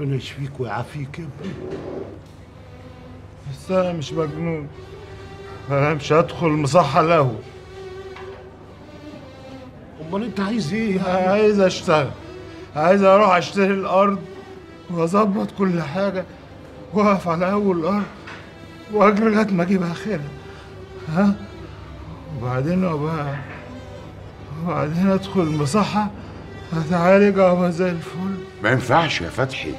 ربنا يشفيك ويعافيك يا ابني بس أنا مش مجنون. أنا مش هدخل مصحة الأول أمال أنت عايز إيه عايز أشتغل. عايز أروح أشتري الأرض وأظبط كل حاجة وأقف على أول الأرض وأجري لغاية ما أجيب آخرها. ها؟ وبعدين بقى وبعدين أدخل المصحة هتعالج ابقى زي الفل. ما ينفعش يا فتحي.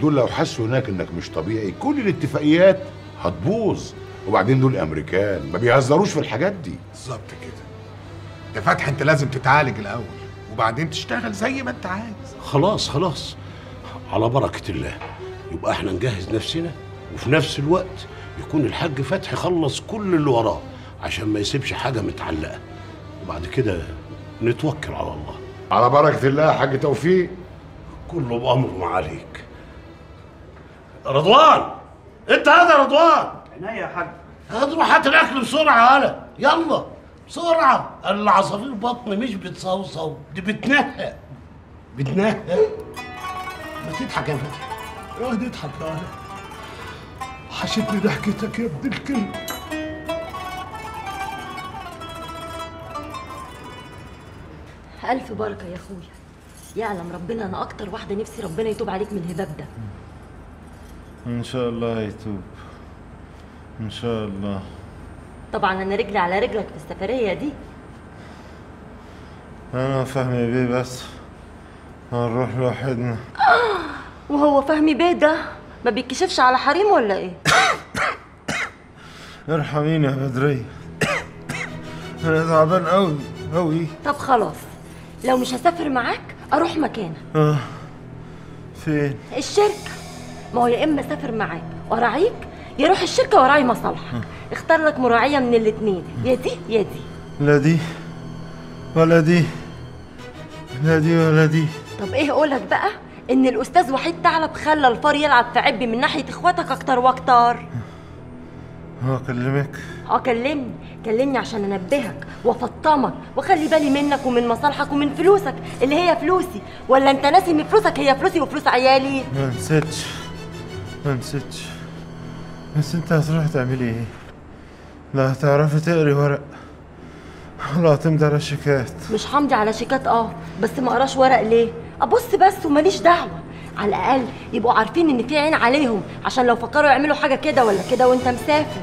دول لو حسوا هناك إنك مش طبيعي كل الاتفاقيات هتبوظ. وبعدين دول أمريكان ما بيهزروش في الحاجات دي. بالظبط كده. يا فتحي أنت لازم تتعالج الأول وبعدين تشتغل زي ما أنت عايز. خلاص خلاص. على بركة الله يبقى إحنا نجهز نفسنا وفي نفس الوقت يكون الحاج فتحي خلص كل اللي وراه عشان ما يسيبش حاجة متعلقة. وبعد كده نتوكل على الله. على بركة الله يا حاج توفيق. كله بأمره عليك رضوان! انت هذا رضوان! عينيا يا حاج. هتروح هات الأكل بسرعة هلا. يلا. بسرعة. العصافير بطن مش بتصوصو دي بتنهق بتنهق ما تضحك يا فتحي اقعد اضحك يا هلا حشتني ضحكتك يا ابن الكلب. ألف بركة يا أخويا. يعلم ربنا أنا أكتر واحدة نفسي ربنا يتوب عليك من الهباب ده. إن شاء الله يتوب. إن شاء الله. طبعا أنا رجلي على رجلك في السفرية دي. أنا فهمي بيه بس. هنروح لوحدنا. وهو فهمي بيه ده؟ ما بيتكشفش على حريم ولا إيه؟ ارحميني يا بدرية أنا تعبان قوي قوي طب خلاص. لو مش هسافر معاك أروح مكانك. آه. فين؟ الشركة. ما هو يا إما أسافر معاك وأراعيك يا روح الشركة وراعي مصالحك. اختار لك مراعية من الاتنين. يا دي يا دي. لا دي ولا دي لا دي ولا دي. طب إيه قولك بقى؟ إن الأستاذ وحيد ثعلب خلى الفار يلعب في عبي من ناحية إخواتك أكتر وأكتر. أكلمك. آه كلمني. كلمني عشان أنبهك وأفطمك وأخلي بالي منك ومن مصالحك ومن فلوسك اللي هي فلوسي. ولا أنت ناسي إن فلوسك هي فلوسي وفلوس عيالي؟ ما نسيتش. ما نسيتش. بس انت هتروحي تعملي إيه. لا هتعرفي تقري ورق. ولا هتمضي على شيكات. مش همضي على شيكات آه. بس ما اقراش ورق ليه؟ ابص بس وماليش دعوة. على الأقل يبقوا عارفين إن في عين عليهم عشان لو فكروا يعملوا حاجة كده ولا كده وأنت مسافر.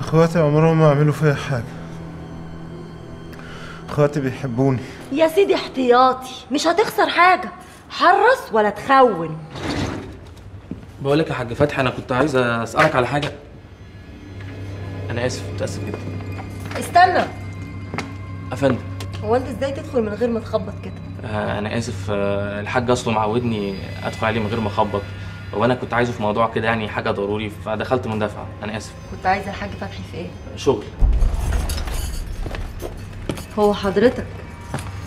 اخواتي عمرهم ما عملوا فيا حاجة. اخواتي بيحبوني. يا سيدي احتياطي مش هتخسر حاجة. حرص ولا تخون؟ بقول لك يا حاج فتحي أنا كنت عايز أسألك على حاجة. أنا آسف متاسف جدا. استنى. أفندم. هو أنت إزاي تدخل من غير ما تخبط كده؟ آه، أنا آسف. آه، الحاج أصله معودني أدخل عليه من غير ما أخبط. وأنا كنت عايزه في موضوع كده يعني حاجة ضروري فدخلت مندفعه أنا آسف. كنت عايزه الحاج فتحي في إيه؟ شغل. هو حضرتك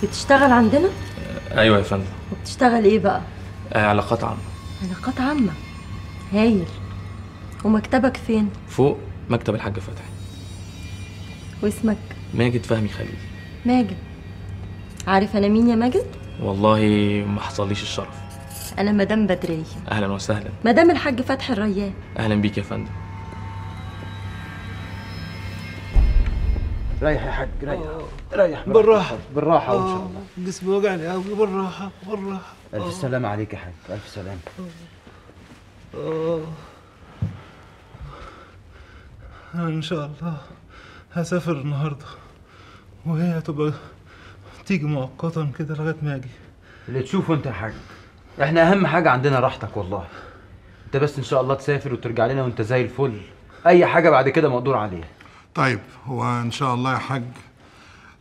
بتشتغل عندنا؟ أيوه يا فندم. وبتشتغل إيه بقى؟ آه، علاقات عامة. علاقات عامة؟ هايل. ومكتبك فين؟ فوق مكتب الحاج فتحي. واسمك؟ ماجد فهمي خليل. ماجد. عارف أنا مين يا ماجد؟ والله ما حصليش الشرف. أنا مدام بدريه أهلا وسهلا. مدام الحاج فتحي الريان. أهلا بيك يا فندم. ريح يا حاج ريح ريح بالراحة. بالراحة وإن شاء الله. جسمي وجعني قوي بالراحة بالراحة. ألف سلامة عليك يا حاج. ألف سلامة آه. إن شاء الله. هسافر النهارده. وهي هتبقى تيجي مؤقتا كده لغاية ما أجي. اللي تشوفه أنت يا حاج. إحنا أهم حاجة عندنا راحتك والله. أنت بس إن شاء الله تسافر وترجع لنا وأنت زي الفل. أي حاجة بعد كده مقدور عليها. طيب هو إن شاء الله يا حاج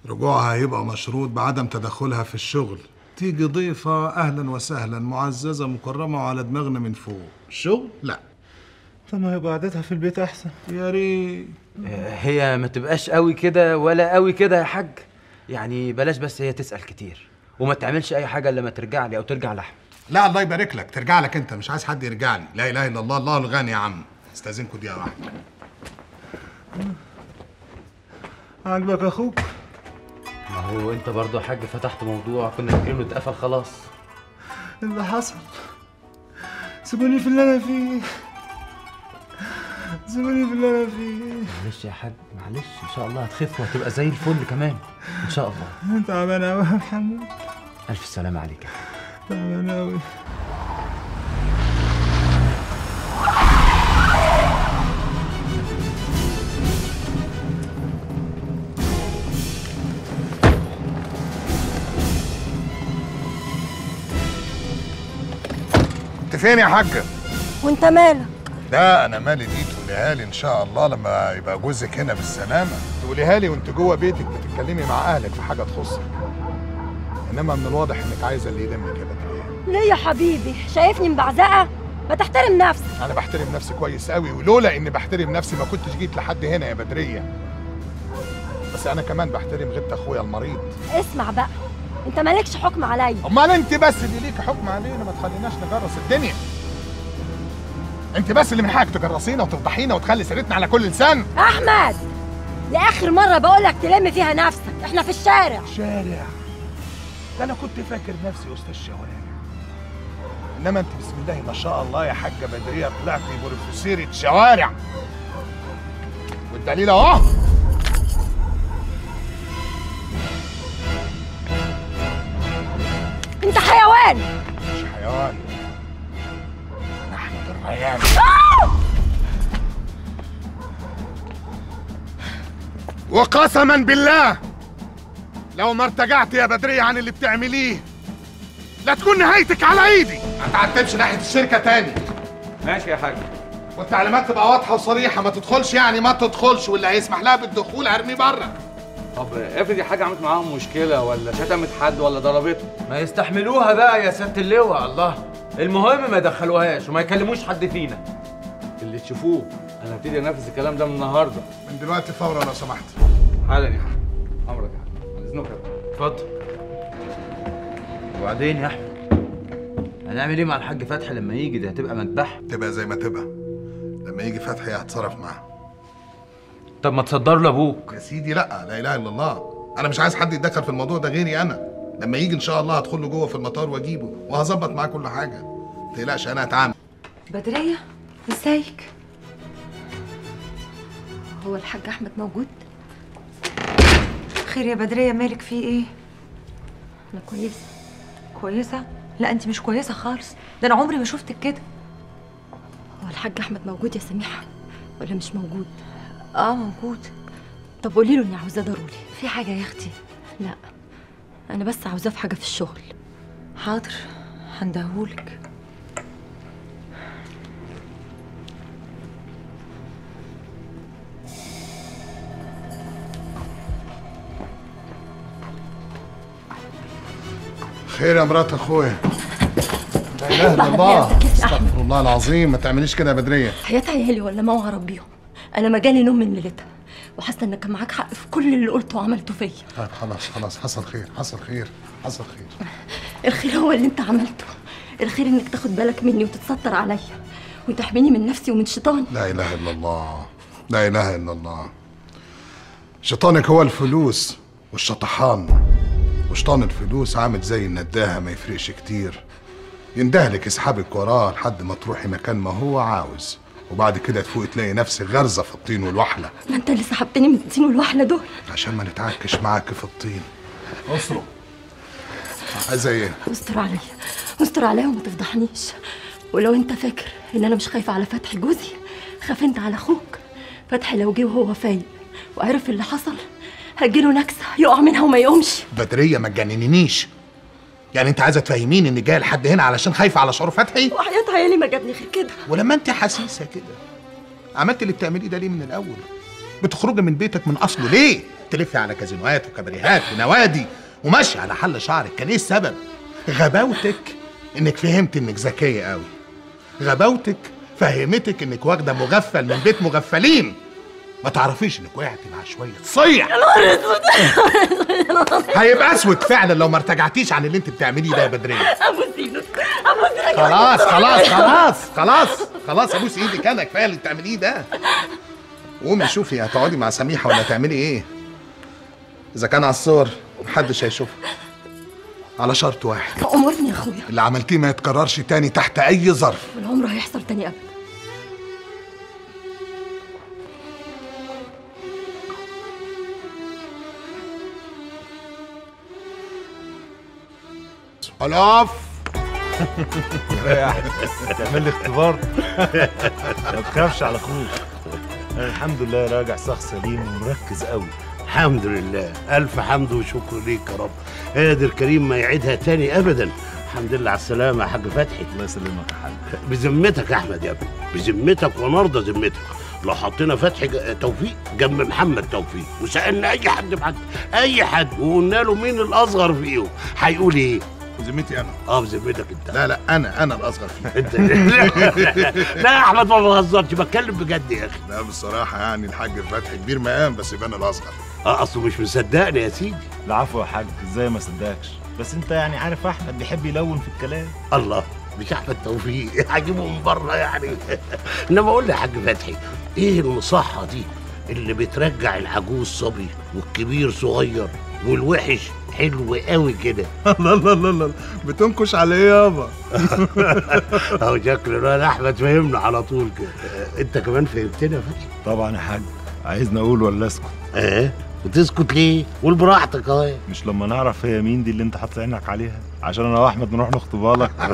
رجوعها هيبقى مشروط بعدم تدخلها في الشغل. تيجي ضيفة أهلا وسهلا معززة مكرمة وعلى دماغنا من فوق. الشغل لا. طب ما يبقى قعدتها في البيت أحسن. يا ريت. هي ما تبقاش قوي كده ولا قوي كده يا حاج. يعني بلاش بس هي تسأل كتير. وما تعملش أي حاجة إلا لما ترجع لي أو ترجع لأحمد. لا الله يبارك لك. ترجع لك أنت. مش عايز حد يرجع لي لا إله إلا الله الله الغني يا عم. استأذنكم دقيقة واحدة. عاجبك أخوك؟ ما هو أنت برضه يا حاج فتحت موضوع كنا فاكرينه اتقفل خلاص. اللي حصل؟ سيبوني في اللي أنا فيه. سيبوني في اللي أنا فيه. معلش يا حاج معلش. إن شاء الله هتخف وهتبقى زي الفل كمان. إن شاء الله. أنت تعبان قوي يا محمد ألف سلامة عليك يا حاج. تعبان قوي فين يا حاجة وانت مالك؟ لا أنا مالي دي. تقوليها لي إن شاء الله لما يبقى جوزك هنا بالسلامة. تقوليها لي وأنت جوه بيتك بتتكلمي مع أهلك في حاجة تخصك. إنما من الواضح إنك عايزة اللي يلمك يا بدريه ليه يا حبيبي؟ شايفني مبعزقة؟ ما تحترم نفسك. أنا بحترم نفسي كويس قوي ولولا إني بحترم نفسي ما كنتش جيت لحد هنا يا بدرية. بس أنا كمان بحترم غيبه أخويا المريض. اسمع بقى. انت مالكش حكم عليا. امال انت بس اللي ليك حكم علينا ما تخليناش نجرس الدنيا. انت بس اللي من حقك تجرسينا وتفضحينا وتخلي سيرتنا على كل لسان. احمد لآخر مرة بقول لك تلم فيها نفسك. إحنا في الشارع. شارع. ده أنا كنت فاكر نفسي أستاذ شوارع إنما أنت بسم الله ما شاء الله يا حاجة بدرية طلعتي بروفيسيرة شوارع. والدليل أهو. انت حيوان! مش حيوان. أنا احمد الريان وقسما بالله لو ما ارتجعت يا بدرية عن اللي بتعمليه لا تكون نهايتك على ايدي. ما تعتبش ناحية الشركة تاني. ماشي يا حاج. والتعليمات تبقى واضحة وصريحة. ما تدخلش يعني ما تدخلش واللي هيسمح لها بالدخول هرميه بره. طب افرض يا حاجة عملت معاهم مشكلة ولا شتمت حد ولا ضربته؟ ما يستحملوها بقى يا سياده اللواء الله. المهم ما يدخلوهاش وما يكلموش حد فينا. اللي تشوفوه أنا هبتدي أنفذ الكلام ده من النهارده. من دلوقتي فورا لو سمحت. حالا يا حاج أمرك يا حاج إذنك يا. اتفضل. وبعدين يا أحمد هنعمل إيه مع الحاج فتحي لما يجي؟ دي هتبقى مذبحة. تبقى زي ما تبقى. لما يجي فتحي هتصرف معاه. طب ما تصدر لابوك يا سيدي لا لا اله الا الله. أنا مش عايز حد يتدخل في الموضوع ده غيري أنا. لما يجي ان شاء الله هدخل له جوه في المطار واجيبه وهظبط معاه كل حاجة. ما تقلقش أنا هتعامل. بدرية ازيك؟ هو الحاج أحمد موجود؟ خير يا بدرية مالك في إيه؟ أنا كويسة. كويسة؟ لا أنت مش كويسة خالص. ده أنا عمري ما شفتك كده. هو الحاج أحمد موجود يا سميحة ولا مش موجود؟ آه موجود. طب قولي له إني عاوزاه ضروري. في حاجة يا أختي؟ لا أنا بس عاوزاه في حاجة في الشغل. حاضر هندهولك. خير يا مرات أخويا. لا إله إلا الله. أستغفر الله العظيم. ما تعمليش كده يا بدريه حياة عيالي ولا ما هربيهم؟ أنا ما جالي نوم من ليلتها وحاسة إنك كان معاك حق في كل اللي قلته وعملته فيا. طيب خلاص خلاص حصل خير حصل خير حصل خير. الخير هو اللي أنت عملته. الخير إنك تاخد بالك مني وتتستر عليا وتحميني من نفسي ومن شيطاني. لا إله إلا الله لا إله إلا الله. شيطانك هو الفلوس والشطحان وشيطان الفلوس عامل زي النداهة ما يفرقش كتير. يندهلك يسحبك وراه لحد ما تروحي مكان ما هو عاوز. وبعد كده تفوقي تلاقي نفسك غرزة في الطين والوحلة. ما انت اللي سحبتني من الطين والوحلة دول. عشان ما نتعكش معاك في الطين. اصرف عايزة إيه؟ استر عليا. استر عليا وما تفضحنيش. ولو انت فاكر ان أنا مش خايفة على فتحي جوزي خاف انت على أخوك. فتحي لو جه وهو فايق وعرف اللي حصل هتجيله نكسة يقع منها وما يقومش. بدرية ما تجننينيش. يعني انت عايزة تفهميني ان جاي لحد هنا علشان خايفة على شعور فتحي؟ وحياة عيالي ما جابني غير كده. ولما انت حسيسه كده عملت اللي بتعمليه ده ليه من الأول؟ بتخرجي من بيتك من أصله ليه؟ تلفي على كازينوهات وكباريهات ونوادي وماشي على حل شعرك. كان إيه السبب؟ غباوتك إنك فهمت إنك ذكية قوي. غباوتك فهمتك إنك واخدة مغفل من بيت مغفلين. ما تعرفيش انك وقعتي مع شوية صيع. يا نهار أسود. هيبقى أسود فعلا لو ما ارتجعتيش عن اللي انت بتعمليه ده يا بدريه ابوس إيدك ابوس إيدك خلاص خلاص خلاص خلاص خلاص. أبوس إيدك أنا كفايه اللي بتعمليه ده. قومي شوفي هتقعدي مع سميحة ولا تعملي إيه؟ إذا كان على الصور محدش هيشوفها على شرط واحد. أمرني يا أخويا. اللي عملتيه ما يتكررش تاني تحت أي ظرف. والعمر هيحصل تاني ابدا. خلاص تعمل لي اختبار؟ ما تخافش على أخوك. أنا الحمد لله راجع شخص سليم ومركز قوي. الحمد لله. ألف حمد وشكر ليك يا رب. قادر كريم ما يعيدها تاني أبدا. الحمد لله على السلامة يا حاج فتحي. الله يسلمك يا حاج. بذمتك يا أحمد يا ابني بذمتك ونرضى ذمتك. لو حطينا فتحي ج- توفيق جنب محمد توفيق. وسألنا أي حد بحد أي حد. وقلنا له مين الأصغر فيهم. هيقول إيه؟ بذمتي أنا. آه بذمتك أنت. لا لا أنا أنا الأصغر فيه أنت. لا يا أحمد ما بهزرش بتكلم بجد يا أخي. لا بصراحة يعني الحاج فتحي كبير مقام بس يبان الأصغر. آه أصله مش مصدقني يا سيدي. العفو يا حاج إزاي ما صدقكش؟ بس أنت يعني عارف أحمد بيحب يلون في الكلام. الله مش أحمد توفيق. هجيبه من بره يعني. إنما قول لي يا حاج فتحي إيه المصحة دي اللي بترجع العجوز صبي والكبير صغير والوحش حلو قوي كده. الله الله الله الله بتنكش على إيه يابا أهو شكله الواد أحمد فهمنا على طول كده. أنت كمان فهمتنا يا فتحي طبعا يا حاج عايزني أقول ولا أسكت؟ آه وتسكت ليه؟ قول براحتك أهو. مش لما نعرف هي مين دي اللي أنت حاطط عينك عليها؟ عشان أنا واحمد نروح نخطبها لك.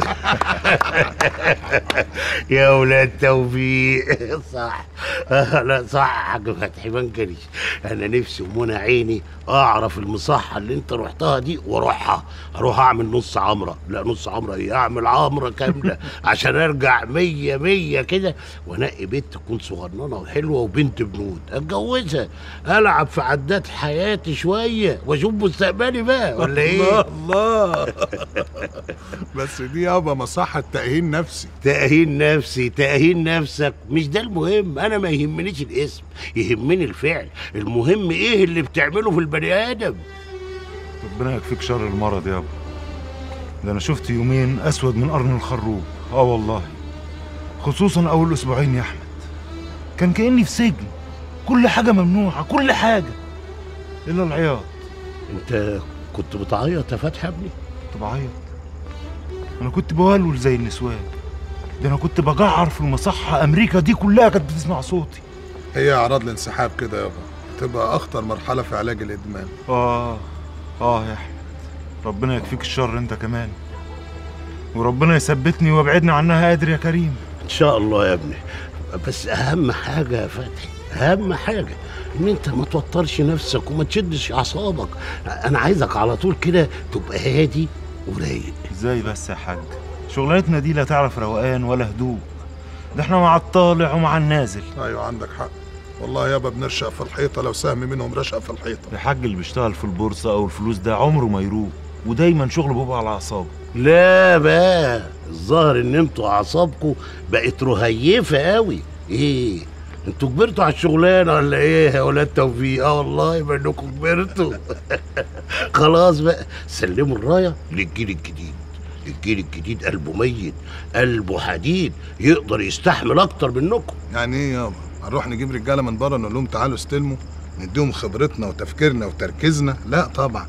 يا ولاد توفيق. صح. لا صح. يا حاج فتحي ما انكرش أنا نفسي ومنى عيني اعرف المصحة اللي انت رحتها دي واروحها. أروح اعمل نص عمرة. لا نص عمرة إيه؟ اعمل عمرة كاملة عشان ارجع مية مية كده وانقي بنت تكون صغننة وحلوة وبنت بنود. اتجوزها. العب في عدات حياتي شوية واشوف مستقبلي بقى. ولا إيه؟ الله. بس دي يابا مصحة تأهيل نفسي. تأهيل نفسي تأهيل نفسك. مش ده المهم؟ أنا ما يهمنيش الاسم يهمني الفعل. المهم إيه اللي بتعمله في البني آدم؟ ربنا يكفيك شر المرض يابا ده أنا شفت يومين أسود من قرن الخروب. آه والله. خصوصا أول أسبوعين يا أحمد. كان كأني في سجن. كل حاجة ممنوعة كل حاجة. إلا العياط. أنت كنت بتعيط يا فتحي يا ابني؟ كنت بعيط أنا كنت بولول زي النسوان. ده أنا كنت بجعر في المصحة. أمريكا دي كلها كانت بتسمع صوتي. هي أعراض الانسحاب كده يابا. تبقى أخطر مرحلة في علاج الإدمان. آه. آه يا أحمد. ربنا يكفيك الشر أنت كمان. وربنا يثبتني ويبعدني عنها قادر يا كريم. إن شاء الله يا ابني. بس أهم حاجة يا فتحي أهم حاجة إن أنت ما توترش نفسك وما تشدش أعصابك. أنا عايزك على طول كده تبقى هادي ورايق. إزاي بس يا حاج. شغلانتنا دي لا تعرف روقان ولا هدوء. ده إحنا مع الطالع ومع النازل. أيوه عندك حق. والله يابا بنرشق في الحيطة لو سهم منهم رشق في الحيطة. الحاج اللي بيشتغل في البورصة أو الفلوس ده عمره ما يروق ودايما شغله بيبقى على أعصابه. لا بقى الظاهر إن أنتوا اعصابكم بقت رهيفة قوي إيه؟ أنتوا كبرتوا على الشغلانة ولا إيه يا ولاد توفيق؟ آه والله يبقى انكم كبرتوا. خلاص بقى. سلموا الراية للجيل الجديد. الجيل الجديد قلبه ميت قلبه حديد يقدر يستحمل أكتر منكم. يعني إيه يابا؟ هنروح نجيب رجالة من بره نقول لهم تعالوا استلموا نديهم خبرتنا وتفكيرنا وتركيزنا؟ لا طبعا.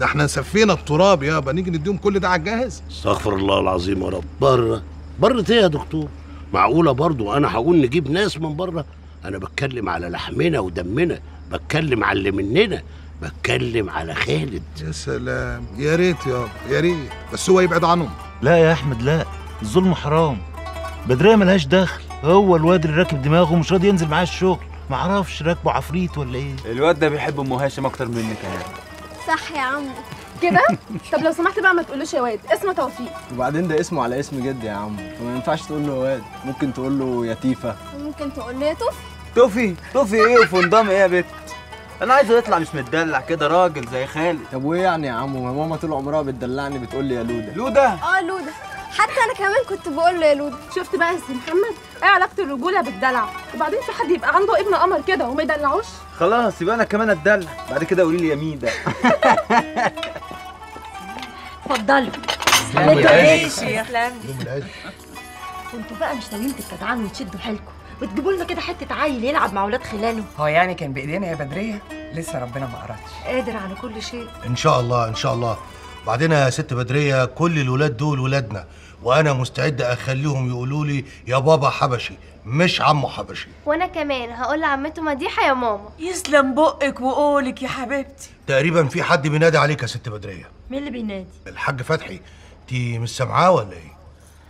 ده إحنا سفينا التراب يابا نيجي نديهم كل ده على الجاهز. استغفر الله العظيم يا رب. بره. بره إيه يا دكتور؟ معقولة برضو أنا هقول نجيب ناس من بره أنا بتكلم على لحمنا ودمنا بتكلم على اللي مننا بتكلم على خالد. يا سلام يا ريت يابا يا ريت. بس هو يبعد عنهم. لا يا أحمد لا. الظلم حرام. بدرية ملهاش دخل. هو الواد اللي راكب دماغه مش راضي ينزل معاه الشغل. معرفش راكبه عفريت ولا إيه. الواد ده بيحب أم هاشم أكتر منك كمان. صح يا عمو. كده؟ طب لو سمحت بقى ما تقولوش يا واد اسمه توفيق. وبعدين ده اسمه على اسم جدي يا عم وما ينفعش تقول له واد ممكن تقول له يا تيفا ممكن تقول لي طف توفي توفي إيه وفندان إيه يا بت؟ أنا عايزه يطلع مش متدلع كده راجل زي خالد طب وايه يعني يا عم؟ ما ماما طول عمرها بتدلعني بتقول لي يا لودة. لودة؟ آه لودة. حتى أنا كمان كنت بقول له يا لودة. شفت بقى يا سي محمد؟ إيه علاقة الرجولة بالدلع؟ وبعدين في حد يبقى عنده ابن قمر كده وما يدلعوش؟ خلاص يبقى أنا كمان أتدلع. بعد كده قولي لي يا مين ده اتفضلوا تسلم أنتوا بقى مش ناويين تتجدعنوا وتشدوا حيلكم؟ وتجيبوا لنا كده حتة عيل يلعب مع ولاد خلاله. هو يعني كان بإيدينا يا بدرية؟ لسه ربنا ما قررش قادر على كل شيء. إن شاء الله إن شاء الله. بعدين يا ست بدرية كل الولاد دول ولادنا. وأنا مستعد أخليهم يقولوا لي يا بابا حبشي. مش عمو حبشي. وأنا كمان هقول لعمته مديحة يا ماما. يسلم بقك وقولك يا حبيبتي. تقريبا في حد بينادي عليك يا ست بدرية. مين اللي بينادي؟ الحاج فتحي. انت مش سامعاه ولا إيه؟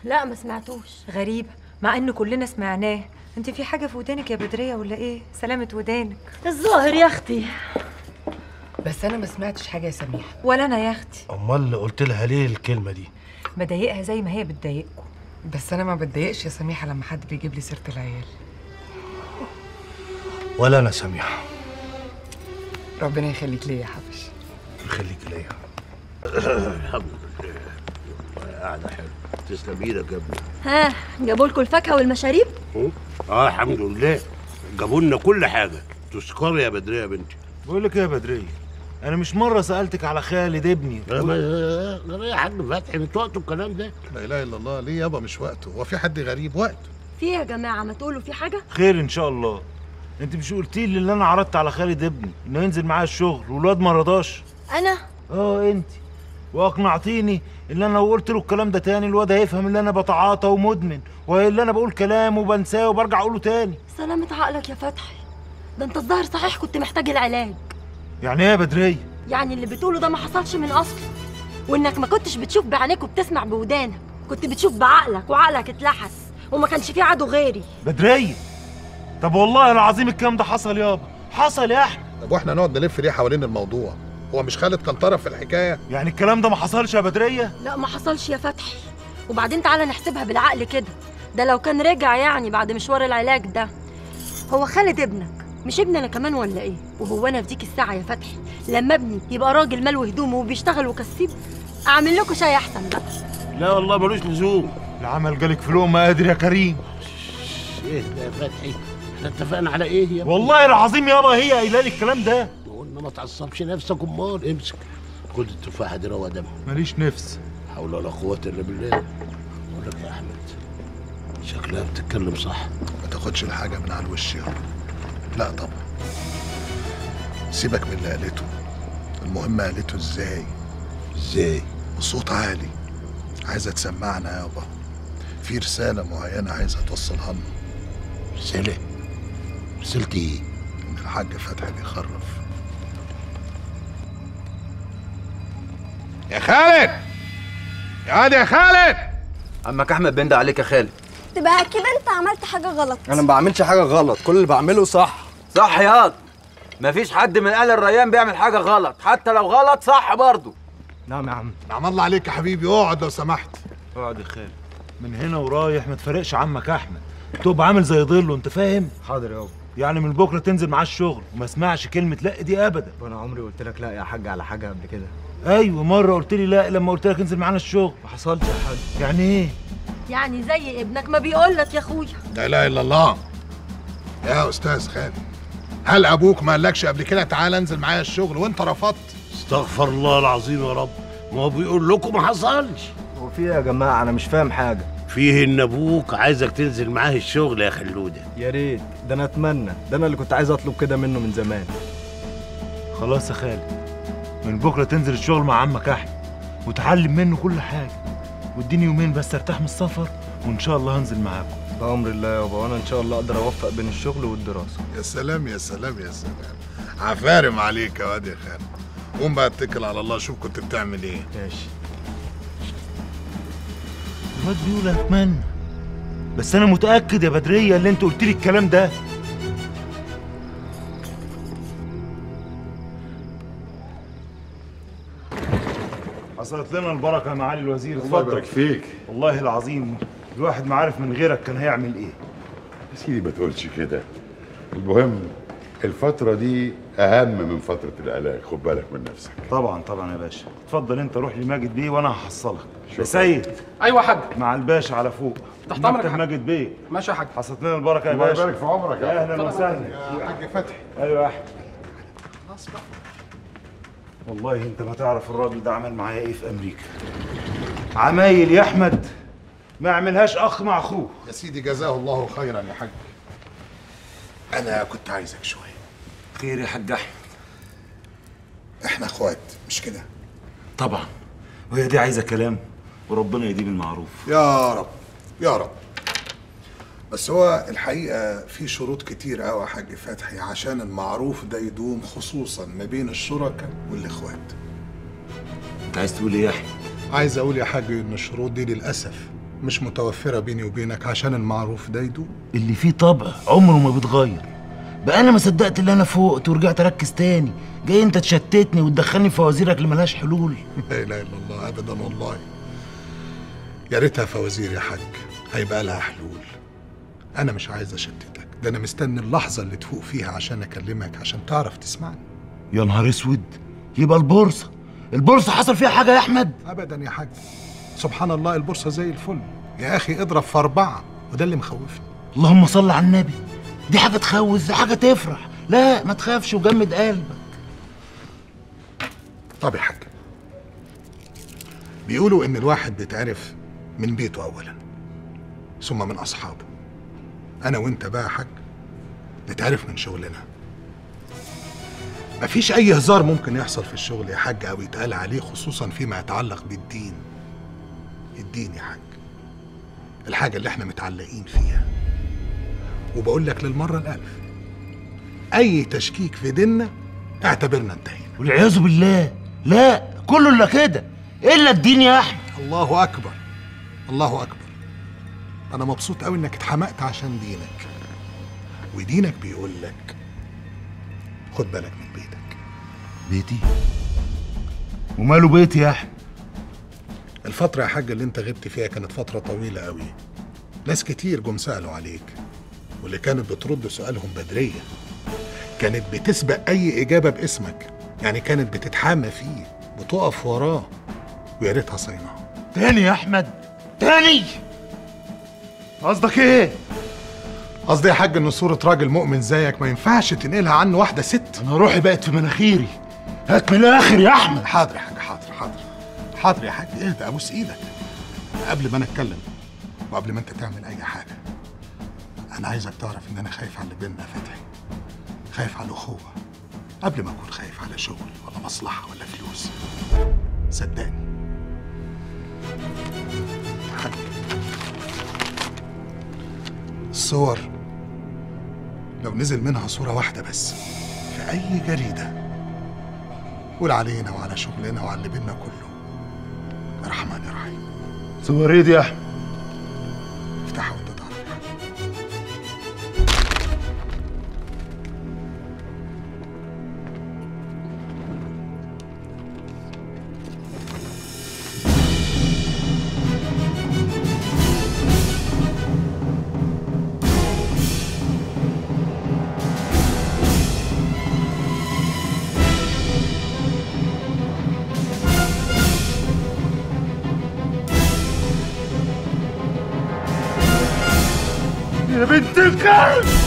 لا ما سمعتوش. غريبة مع ان كلنا سمعناه. انت في حاجة في ودانك يا بدرية ولا إيه؟ سلامة ودانك. الظاهر يا أختي. بس أنا ما سمعتش حاجة يا سميحة. ولا أنا يا أختي. امال قلت لها ليه الكلمة دي؟ بضايقها زي ما هي بتضايقكم. بس أنا ما بتضايقش يا سميحة لما حد بيجيب لي سيرة العيال. ولا أنا سامعها ربنا يخليك ليا يا حبش يخليك ليا. الحمد لله. قاعدة حلوة. تسلم إيدك يا ابني. ها جابوا لكم الفاكهة والمشاريب؟ أه؟ الحمد لله. جابوا لنا كل حاجة. تشكر يا بدرية يا بنتي. بقول لك إيه يا بدرية؟ أنا مش مرة سألتك على خالد ابني. ما يا حاج فتحي مش وقته الكلام ده. لا إله إلا الله ليه يابا مش وقته؟ هو في حد غريب؟ وقته في يا جماعة ما تقولوا في حاجة؟ خير إن شاء الله. أنت مش قلتي لي اللي أنا عرضت على خالد ابني إنه ينزل معايا الشغل والواد ما رضاش؟ أنا؟ آه أنت. وأقنعتيني إن أنا لو قلت له الكلام ده تاني الواد هيفهم ان أنا بتعاطى ومدمن واللي أنا بقول كلام وبنساه وبرجع أقوله تاني. سلامة عقلك يا فتحي. ده أنت الظاهر صحيح كنت محتاج العلاج. يعني إيه يا بدريه يعني اللي بتقوله ده ما حصلش من اصله وإنك ما كنتش بتشوف بعينيك وبتسمع بودانك. كنت بتشوف بعقلك وعقلك اتلحس وما كانش في عدو غيري. بدريه طب والله العظيم الكلام ده حصل يابا. حصل يا أحمد. طب وإحنا نقعد نلف ليه حوالين الموضوع؟ هو مش خالد كان طرف في الحكاية؟ يعني الكلام ده ما حصلش يا بدريه لا ما حصلش يا فتحي. وبعدين تعالى نحسبها بالعقل كده. ده لو كان رجع يعني بعد مشوار العلاج ده. هو خالد ابنك. مش ابننا كمان ولا إيه؟ وهو أنا في ديك الساعة يا فتحي. لما ابني يبقى راجل مال وهدومه وبيشتغل وكسيب أعمل لكم شاي أحسن بقى. لا والله ملوش لزوم. العمل جالك في لقمة قادر يا كريم. إيه ده يا فتحي؟ إحنا اتفقنا على إيه يا ابني؟ والله العظيم يابا هي قايلة لي الكلام ده. قلنا ما تعصبش نفسك أمال امسك. خد التفاحة دي روى دمها ماليش نفس. حول ولا قوة إلا بالله. بقول لك يا أحمد شكلها بتتكلم صح. ما تاخدش الحاجة من على الوش يابا لا طبعا. سيبك من اللي قالته. المهم قالته إزاي؟ إزاي؟ بصوت عالي. عايزة تسمعنا يابا في رسالة معينة عايزة توصلها لنا. رسالة؟ رسالة إيه؟ ان الحاج فتحي بيخرف. يا خالد! يا واد يا خالد! عمك أحمد بند عليك يا خالد. تبقى كده أنت عملت حاجة غلط. أنا ما بعملش حاجة غلط. كل اللي بعمله صح. صح ياض مفيش حد من أهل الريان بيعمل حاجة غلط. حتى لو غلط صح برضه نعم يا عم. نعم الله عليك يا حبيبي. اقعد لو سمحت. اقعد يا خالد من هنا ورايح ما تفرقش عمك أحمد. تبقى عامل زي ضله انت فاهم؟ حاضر يابا يعني من بكرة تنزل معاه الشغل وما اسمعش كلمة لا دي ابدا. وأنا عمري قلت لك لا يا حاج على حاجة قبل كده. أيوه مرة قلت لي لا لما قلت لك انزل معانا الشغل. ما حصلش يا حاج. يعني إيه؟ يعني زي ابنك ما بيقول لك يا أخويا. لا إله إلا الله. يا أستاذ خالد. هل أبوك ما قالكش قبل كده تعالى انزل معايا الشغل وانت رفضت؟ استغفر الله العظيم يا رب. ما هو بيقول لكم ما حصلش. هو في إيه يا جماعة؟ أنا مش فاهم حاجة. فيه إن أبوك عايزك تنزل معاه الشغل يا خلودة. يا ريت. ده أنا أتمنى. ده أنا اللي كنت عايز أطلب كده منه من زمان. خلاص يا خالد. من بكرة تنزل الشغل مع عمك أحمد وتعلم منه كل حاجة. واديني يومين بس أرتاح من السفر وإن شاء الله هنزل معاكم. بأمر الله يابا وأنا إن شاء الله أقدر أوفق بين الشغل والدراسة. يا سلام يا سلام يا سلام. عفارم عليك يا واد يا خالد قوم بقى اتكل على الله شوف كنت بتعمل إيه. ماشي. الواد بيقول اتمنى بس أنا متأكد يا بدرية اللي أنت قلت لي الكلام ده. حصلت لنا البركة يا معالي الوزير. الله يبارك فيك. والله العظيم. الواحد ما عارف من غيرك كان هيعمل إيه. يا سيدي ما تقولش كده. المهم الفترة دي أهم من فترة العلاج خد بالك من نفسك. طبعا طبعا يا باشا. اتفضل أنت روح لماجد بيه وأنا هحصلك. يا سيد. أيوه يا حاج. مع الباشا على فوق. تحت أمرك يا. ماجد بيه. ماشي يا حاج. حصلت لنا البركة يا الله باشا. يبارك في عمرك يا أحمد. أهلا وسهلا. يا حاج فتحي. أيوه يا أحمد. والله أنت ما تعرف الراجل ده عمل معايا إيه في أمريكا. عمايل يا أحمد. ما يعملهاش أخ مع اخوه يا سيدي جزاه الله خيرا يا حاج. أنا كنت عايزك شوية. خير يا حاج أحمد. إحنا إخوات مش كده؟ طبعا. وهي دي عايزة كلام وربنا يديم المعروف. يا رب يا رب. بس هو الحقيقة في شروط كتير قوي يا حاج فتحي عشان المعروف ده يدوم خصوصا ما بين الشركاء والإخوات. أنت عايز تقول إيه يا أحمد؟ عايز أقول يا حاج إن الشروط دي للأسف مش متوفرة بيني وبينك عشان المعروف ده يدوم. اللي فيه طبع عمره ما بيتغير. بقى أنا ما صدقت اللي أنا فوقت ورجعت أركز تاني. جاي أنت تشتتني وتدخلني في فوازيرك اللي ملهاش حلول. لا إله إلا الله أبدا والله. يا ريتها فوازير يا حاج هيبقى لها حلول. أنا مش عايز أشتتك ده أنا مستني اللحظة اللي تفوق فيها عشان أكلمك عشان تعرف تسمعني. يا نهار أسود يبقى البورصة. البورصة حصل فيها حاجة يا أحمد؟ ابدا يا حاج. سبحان الله البورصة زي الفل. يا أخي اضرب في أربعة وده اللي مخوفني. اللهم صل على النبي. دي حاجة تخوف دي حاجة تفرح. لا ما تخافش وجمد قلبك. طب يا حاج بيقولوا إن الواحد بيتعرف من بيته اولا ثم من أصحابه. أنا وأنت بقى يا حاج نتعرف من شغلنا. مفيش أي هزار ممكن يحصل في الشغل يا حاج أو يتقال عليه خصوصا فيما يتعلق بالدين. الدين يا حاج الحاجة اللي إحنا متعلقين فيها. وبقول لك للمرة الألف. أي تشكيك في ديننا اعتبرنا انتهينا. والعياذ بالله. لا كله إلا كده. إلا الدين يا أحمد. الله أكبر. الله أكبر. أنا مبسوط أوي إنك اتحمقت عشان دينك. ودينك بيقول لك خد بالك من بيتك. بيتي؟ وماله بيتي يا أحمد؟ الفترة يا حاج اللي انت غبت فيها كانت فترة طويلة قوي. ناس كتير جم سألوا عليك واللي كانت بترد سؤالهم بدرية. كانت بتسبق أي إجابة باسمك يعني كانت بتتحامى فيه بتقف وراه. ويا ريتها صينة تاني يا أحمد تاني! قصدك إيه؟ قصدي يا حاج إن صورة راجل مؤمن زيك ما ينفعش تنقلها عنه واحدة ست. أنا روحي بقت في مناخيري. هات من الآخر يا أحمد. حاضر يا حاج. حاضر يا حاج اهدى ابوس إيدك. قبل ما أنا اتكلم وقبل ما انت تعمل اي حاجة أنا عايزك تعرف ان أنا خايف على اللي بينا يا فتحي خايف على الاخوه قبل ما اكون خايف على شغل ولا مصلحة ولا فلوس. صدقني. الصور لو نزل منها صورة واحدة بس في أي جريدة قول علينا وعلى شغلنا وعلى اللي بينا كله. الرحمن الرحيم. صور دي يا احمد افتحها يا بنت الكلب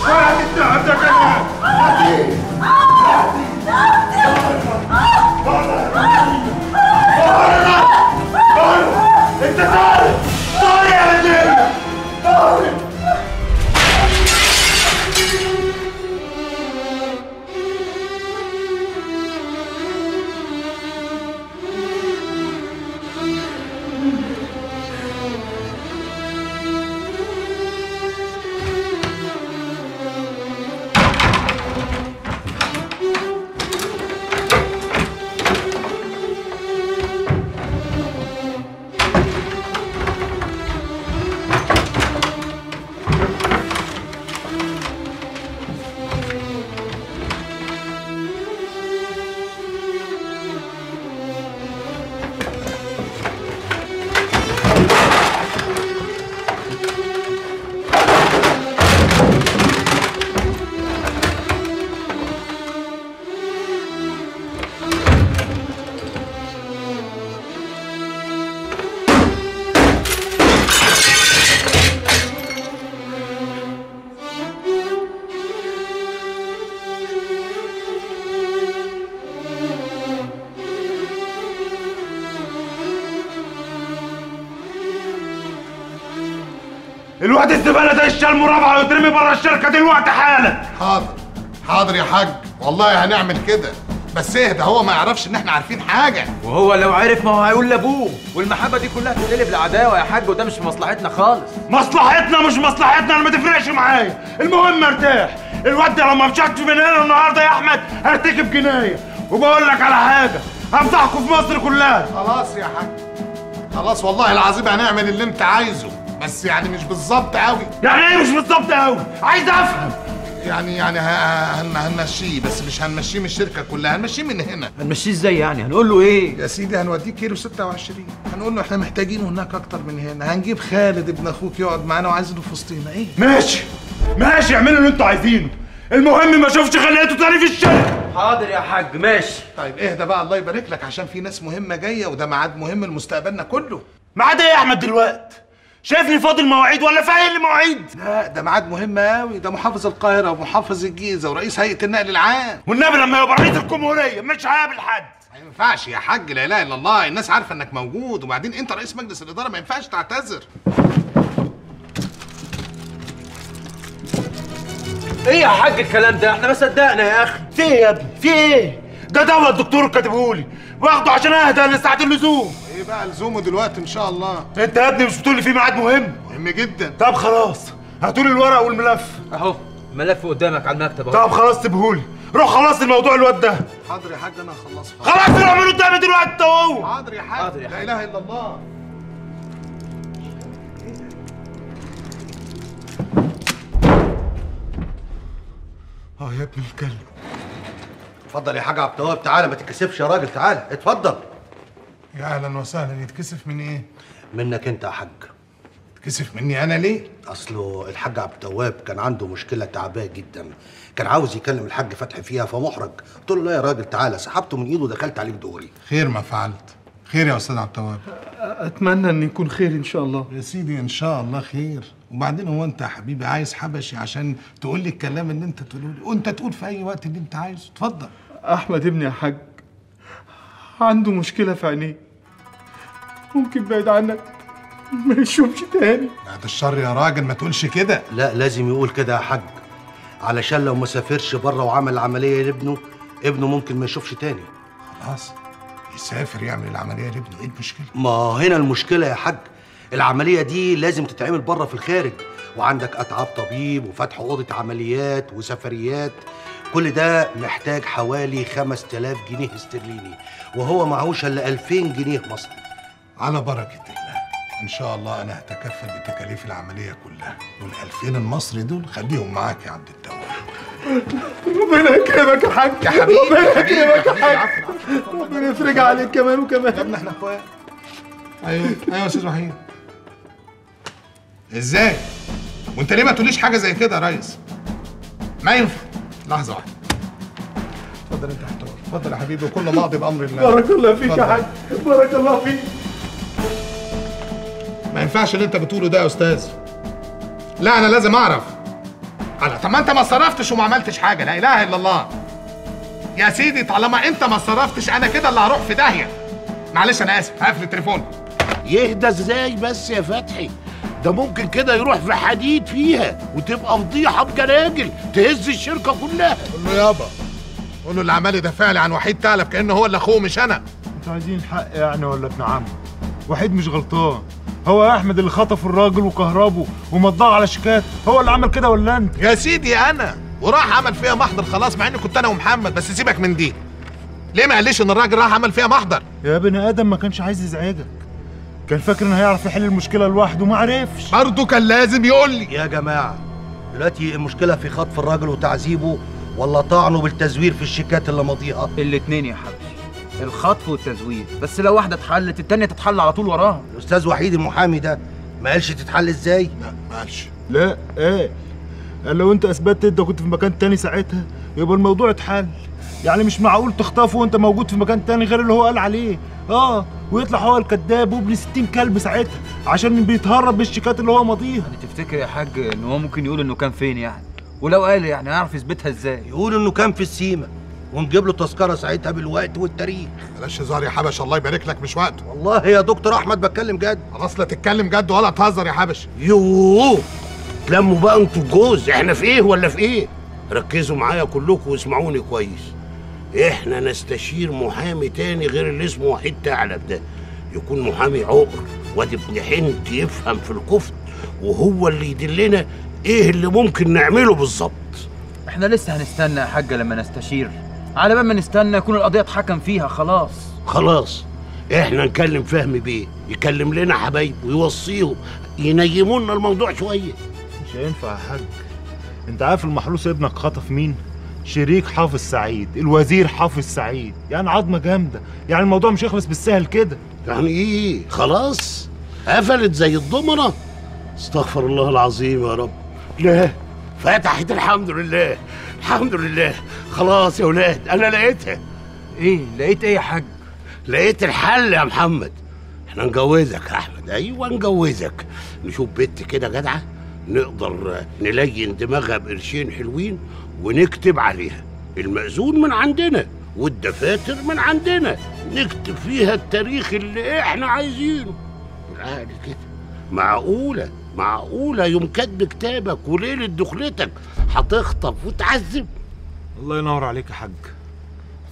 انت ده يشال مرابعه ويترمي بره الشركة دلوقتي حالا. حاضر. حاضر يا حاج. والله هنعمل كده. بس اهدى هو ما يعرفش ان إحنا عارفين حاجة. وهو لو عرف ما هو هيقول لأبوه. والمحبة دي كلها تتقلب لعداوة يا حاج وده مش في مصلحتنا خالص. مصلحتنا مش مصلحتنا أنا ما تفرقش معايا. المهم ارتاح الواد ده لو ما مشيتش من هنا النهارده يا أحمد هرتكب جناية. وبقول لك على حاجة همسحكوا في مصر كلها. خلاص يا حاج. خلاص والله العظيم هنعمل اللي أنت عايزه. بس يعني مش بالظبط قوي. يعني إيه مش بالظبط قوي؟ عايز أفهم. يعني يعني هن هنمشيه بس مش هنمشيه من الشركة كلها هنمشيه من هنا. هنمشيه إزاي يعني؟ هنقول له إيه؟ يا سيدي هنوديه كيلو 26 هنقول له إحنا محتاجينه هناك أكتر من هنا. هنجيب خالد ابن أخوك يقعد معانا وعايزينه في وسطينا. إيه؟ ماشي. ماشي اعملوا اللي أنتوا عايزينه. المهم ما اشوفش خليته تاني في الشركة. حاضر يا حاج ماشي. طيب اهدى بقى الله يبارك لك عشان في ناس مهمة جاية وده ميعاد مهم لمستقبلنا كله. ميعاد إيه يا أحمد دلوقتي شايفني فاضل مواعيد ولا فايل المواعيد لا ده ميعاد مهم قوي ده محافظ القاهرة ومحافظ الجيزة ورئيس هيئة النقل العام. والنبي لما يبقى رئيس الجمهورية مش هقابل حد. ما ينفعش يا حاج لا إله إلا الله. الناس عارفة إنك موجود وبعدين أنت رئيس مجلس الإدارة ما ينفعش تعتذر. إيه يا حاج الكلام ده؟ إحنا ما صدقنا يا أخي. في إيه يا ابني؟ في إيه؟ ده دواء الدكتور كاتبهولي واخده عشان أهدى لساعة اللزوم. إيه بقى لزومه دلوقتي إن شاء الله. أنت يا ابني مش بتقول لي في ميعاد مهم؟ مهم جدا. طب خلاص هاتولي الورق والملف. أهو ملف قدامك على المكتب أهو. طب خلاص سيبهولي. روح خلص الموضوع الواد ده. حاضر يا حاج أنا هخلصها خلاص روح من قدامي دلوقتي انت وهو حاضر يا حاج. لا إله إلا الله. آه يا ابن الكلب. اتفضل يا حاج عبد التواب تعالى ما تتكسفش يا راجل تعالى. اتفضل. يا أهلا وسهلا. يتكسف من إيه؟ منك أنت يا حاج. يتكسف مني أنا ليه؟ أصله الحاج عبد التواب كان عنده مشكلة تعباه جدا. كان عاوز يكلم الحاج فتحي فيها فمحرج. قلت له لا يا راجل تعالى. سحبته من إيده ودخلت عليه بدوري. خير ما فعلت. خير يا أستاذ عبد التواب. أتمنى أن يكون خير إن شاء الله. يا سيدي إن شاء الله خير. وبعدين هو أنت يا حبيبي عايز حبشي عشان تقول لي الكلام اللي أنت تقوله لي. وأنت تقول في أي وقت اللي أنت عايزه. اتفضل. أحمد ابني يا حاج. عنده مشكلة في عينيه. ممكن بعيد عنك ما يشوفش تاني. بعد الشر يا راجل ما تقولش كده. لا لازم يقول كده يا حاج. علشان لو ما سافرش بره وعمل عمليه لابنه ابنه ممكن ما يشوفش تاني. خلاص يسافر يعمل العملية لابنه. إيه المشكلة؟ ما هنا المشكلة يا حاج. العملية دي لازم تتعمل بره في الخارج. وعندك أتعاب طبيب وفتح أوضة عمليات وسفريات. كل ده محتاج حوالي 5000 جنيه استرليني وهو معهوش إلا 2000 جنيه مصري. على بركة الله إن شاء الله أنا هتكفل بتكاليف العملية كلها. وال 2000 المصري دول خليهم معاك يا عبد التواب ربنا يكرمك يا حاج. يا حبيبي ربنا يكرمك يا حاج. ربنا يفرج عليك كمان وكمان. يا ابني إحنا اخوات أيوه أيوه يا أستاذ وحيد إزاي؟ وأنت ليه ما تقوليش حاجة زي كده يا ريس؟ ما ينفع. لحظة واحدة. اتفضل انت يا احترام اتفضل يا حبيبي وكل ماضي بأمر الله. بارك الله فيك يا. حاج. بارك الله فيك. ما ينفعش اللي انت بتقوله ده يا أستاذ. لا أنا لازم أعرف. على طب ما انت ما صرفتش وما عملتش حاجة. لا إله إلا الله. يا سيدي طالما انت ما صرفتش أنا كده اللي هروح في داهية. معلش أنا آسف. هقفل التليفون. يهدى إزاي بس يا فتحي؟ ده ممكن كده يروح في حديد فيها وتبقى فضيحة بجراجل تهز الشركة كلها. قول له يابا. قول له اللي عمال يدافع لي عن وحيد ثعلب كأنه هو اللي أخوه مش أنا. أنتوا عايزين الحق يعني ولا ابن عم؟ وحيد مش غلطان. هو يا أحمد اللي خطف الراجل وكهربه ومضاه على شيكات. هو اللي عمل كده ولا أنت؟ يا سيدي أنا. وراح عمل فيها محضر خلاص مع إني كنت أنا ومحمد بس سيبك من دي. ليه ما قاليش إن الراجل راح عمل فيها محضر؟ يا بني آدم ما كانش عايز يزعجك. كان فاكر إنه هيعرف يحل المشكلة لوحده ما عرفش. برضه كان لازم يقول لي. يا جماعة دلوقتي المشكلة في خطف الراجل وتعذيبه ولا طعنه بالتزوير في الشيكات اللي ماضيها الاتنين يا حبيبي. الخطف والتزوير. بس لو واحدة اتحلت التانية تتحل على طول وراها. الأستاذ وحيد المحامي ده ما قالش تتحل إزاي؟ لا ما قالش. لا إيه؟ قال لو أنت أثبتت إنت كنت في مكان تاني ساعتها يبقى الموضوع اتحل. يعني مش معقول تخطفه وأنت موجود في مكان تاني غير اللي هو قال عليه. آه ويطلع هو الكذاب وابن 60 كلب ساعتها عشان بيتهرب بالشيكات اللي هو ماضيها. يعني تفتكر يا حاج إن هو ممكن يقول إنه كان فين يعني؟ ولو قال يعني هيعرف يثبتها إزاي؟ يقول إنه كان في السيمه ونجيب له تذكرة ساعتها بالوقت والتاريخ. بلاش هزار يا حبش الله يبارك لك مش وقته. والله يا دكتور أحمد بتكلم جد. خلاص لا تتكلم جد ولا تهزر يا حبش. يوه تلموا بقى أنتوا الجوز إحنا في إيه ولا في إيه؟ ركزوا معايا كلكم واسمعوني كويس. إحنا نستشير محامي تاني غير اللي اسمه وحيد ثعلب ده. يكون محامي عقر واد ابن حنت يفهم في الكفت وهو اللي يدلنا إيه اللي ممكن نعمله بالظبط. إحنا لسه هنستنى يا حاجة لما نستشير. على بال ما نستنى يكون القضية اتحكم فيها خلاص. خلاص إحنا نكلم فهمي بيه يكلم لنا حبايب ويوصيهم ينيمونا الموضوع شوية. مش هينفع يا حاج. أنت عارف المحروس ابنك خطف مين؟ شريك حافظ سعيد الوزير حافظ سعيد. يعني عظمة جامدة. يعني الموضوع مش هيخلص بالسهل كده. يعني إيه خلاص. قفلت زي الضمنه استغفر الله العظيم يا رب. لا. فتحت الحمد لله. الحمد لله. خلاص يا ولاد أنا لقيتها. إيه؟ لقيت إيه يا حاج لقيت الحل يا محمد. إحنا نجوزك يا أحمد. أيوه نجوزك. نشوف بنت كده جدعة نقدر نلين دماغها بقرشين حلوين ونكتب عليها. المأذون من عندنا والدفاتر من عندنا. نكتب فيها التاريخ اللي إحنا عايزينه. بالعقل كده. معقولة معقولة. يوم كاتب كتابك وليلة دخلتك هتخطف وتعذب. الله ينور عليك يا حاج.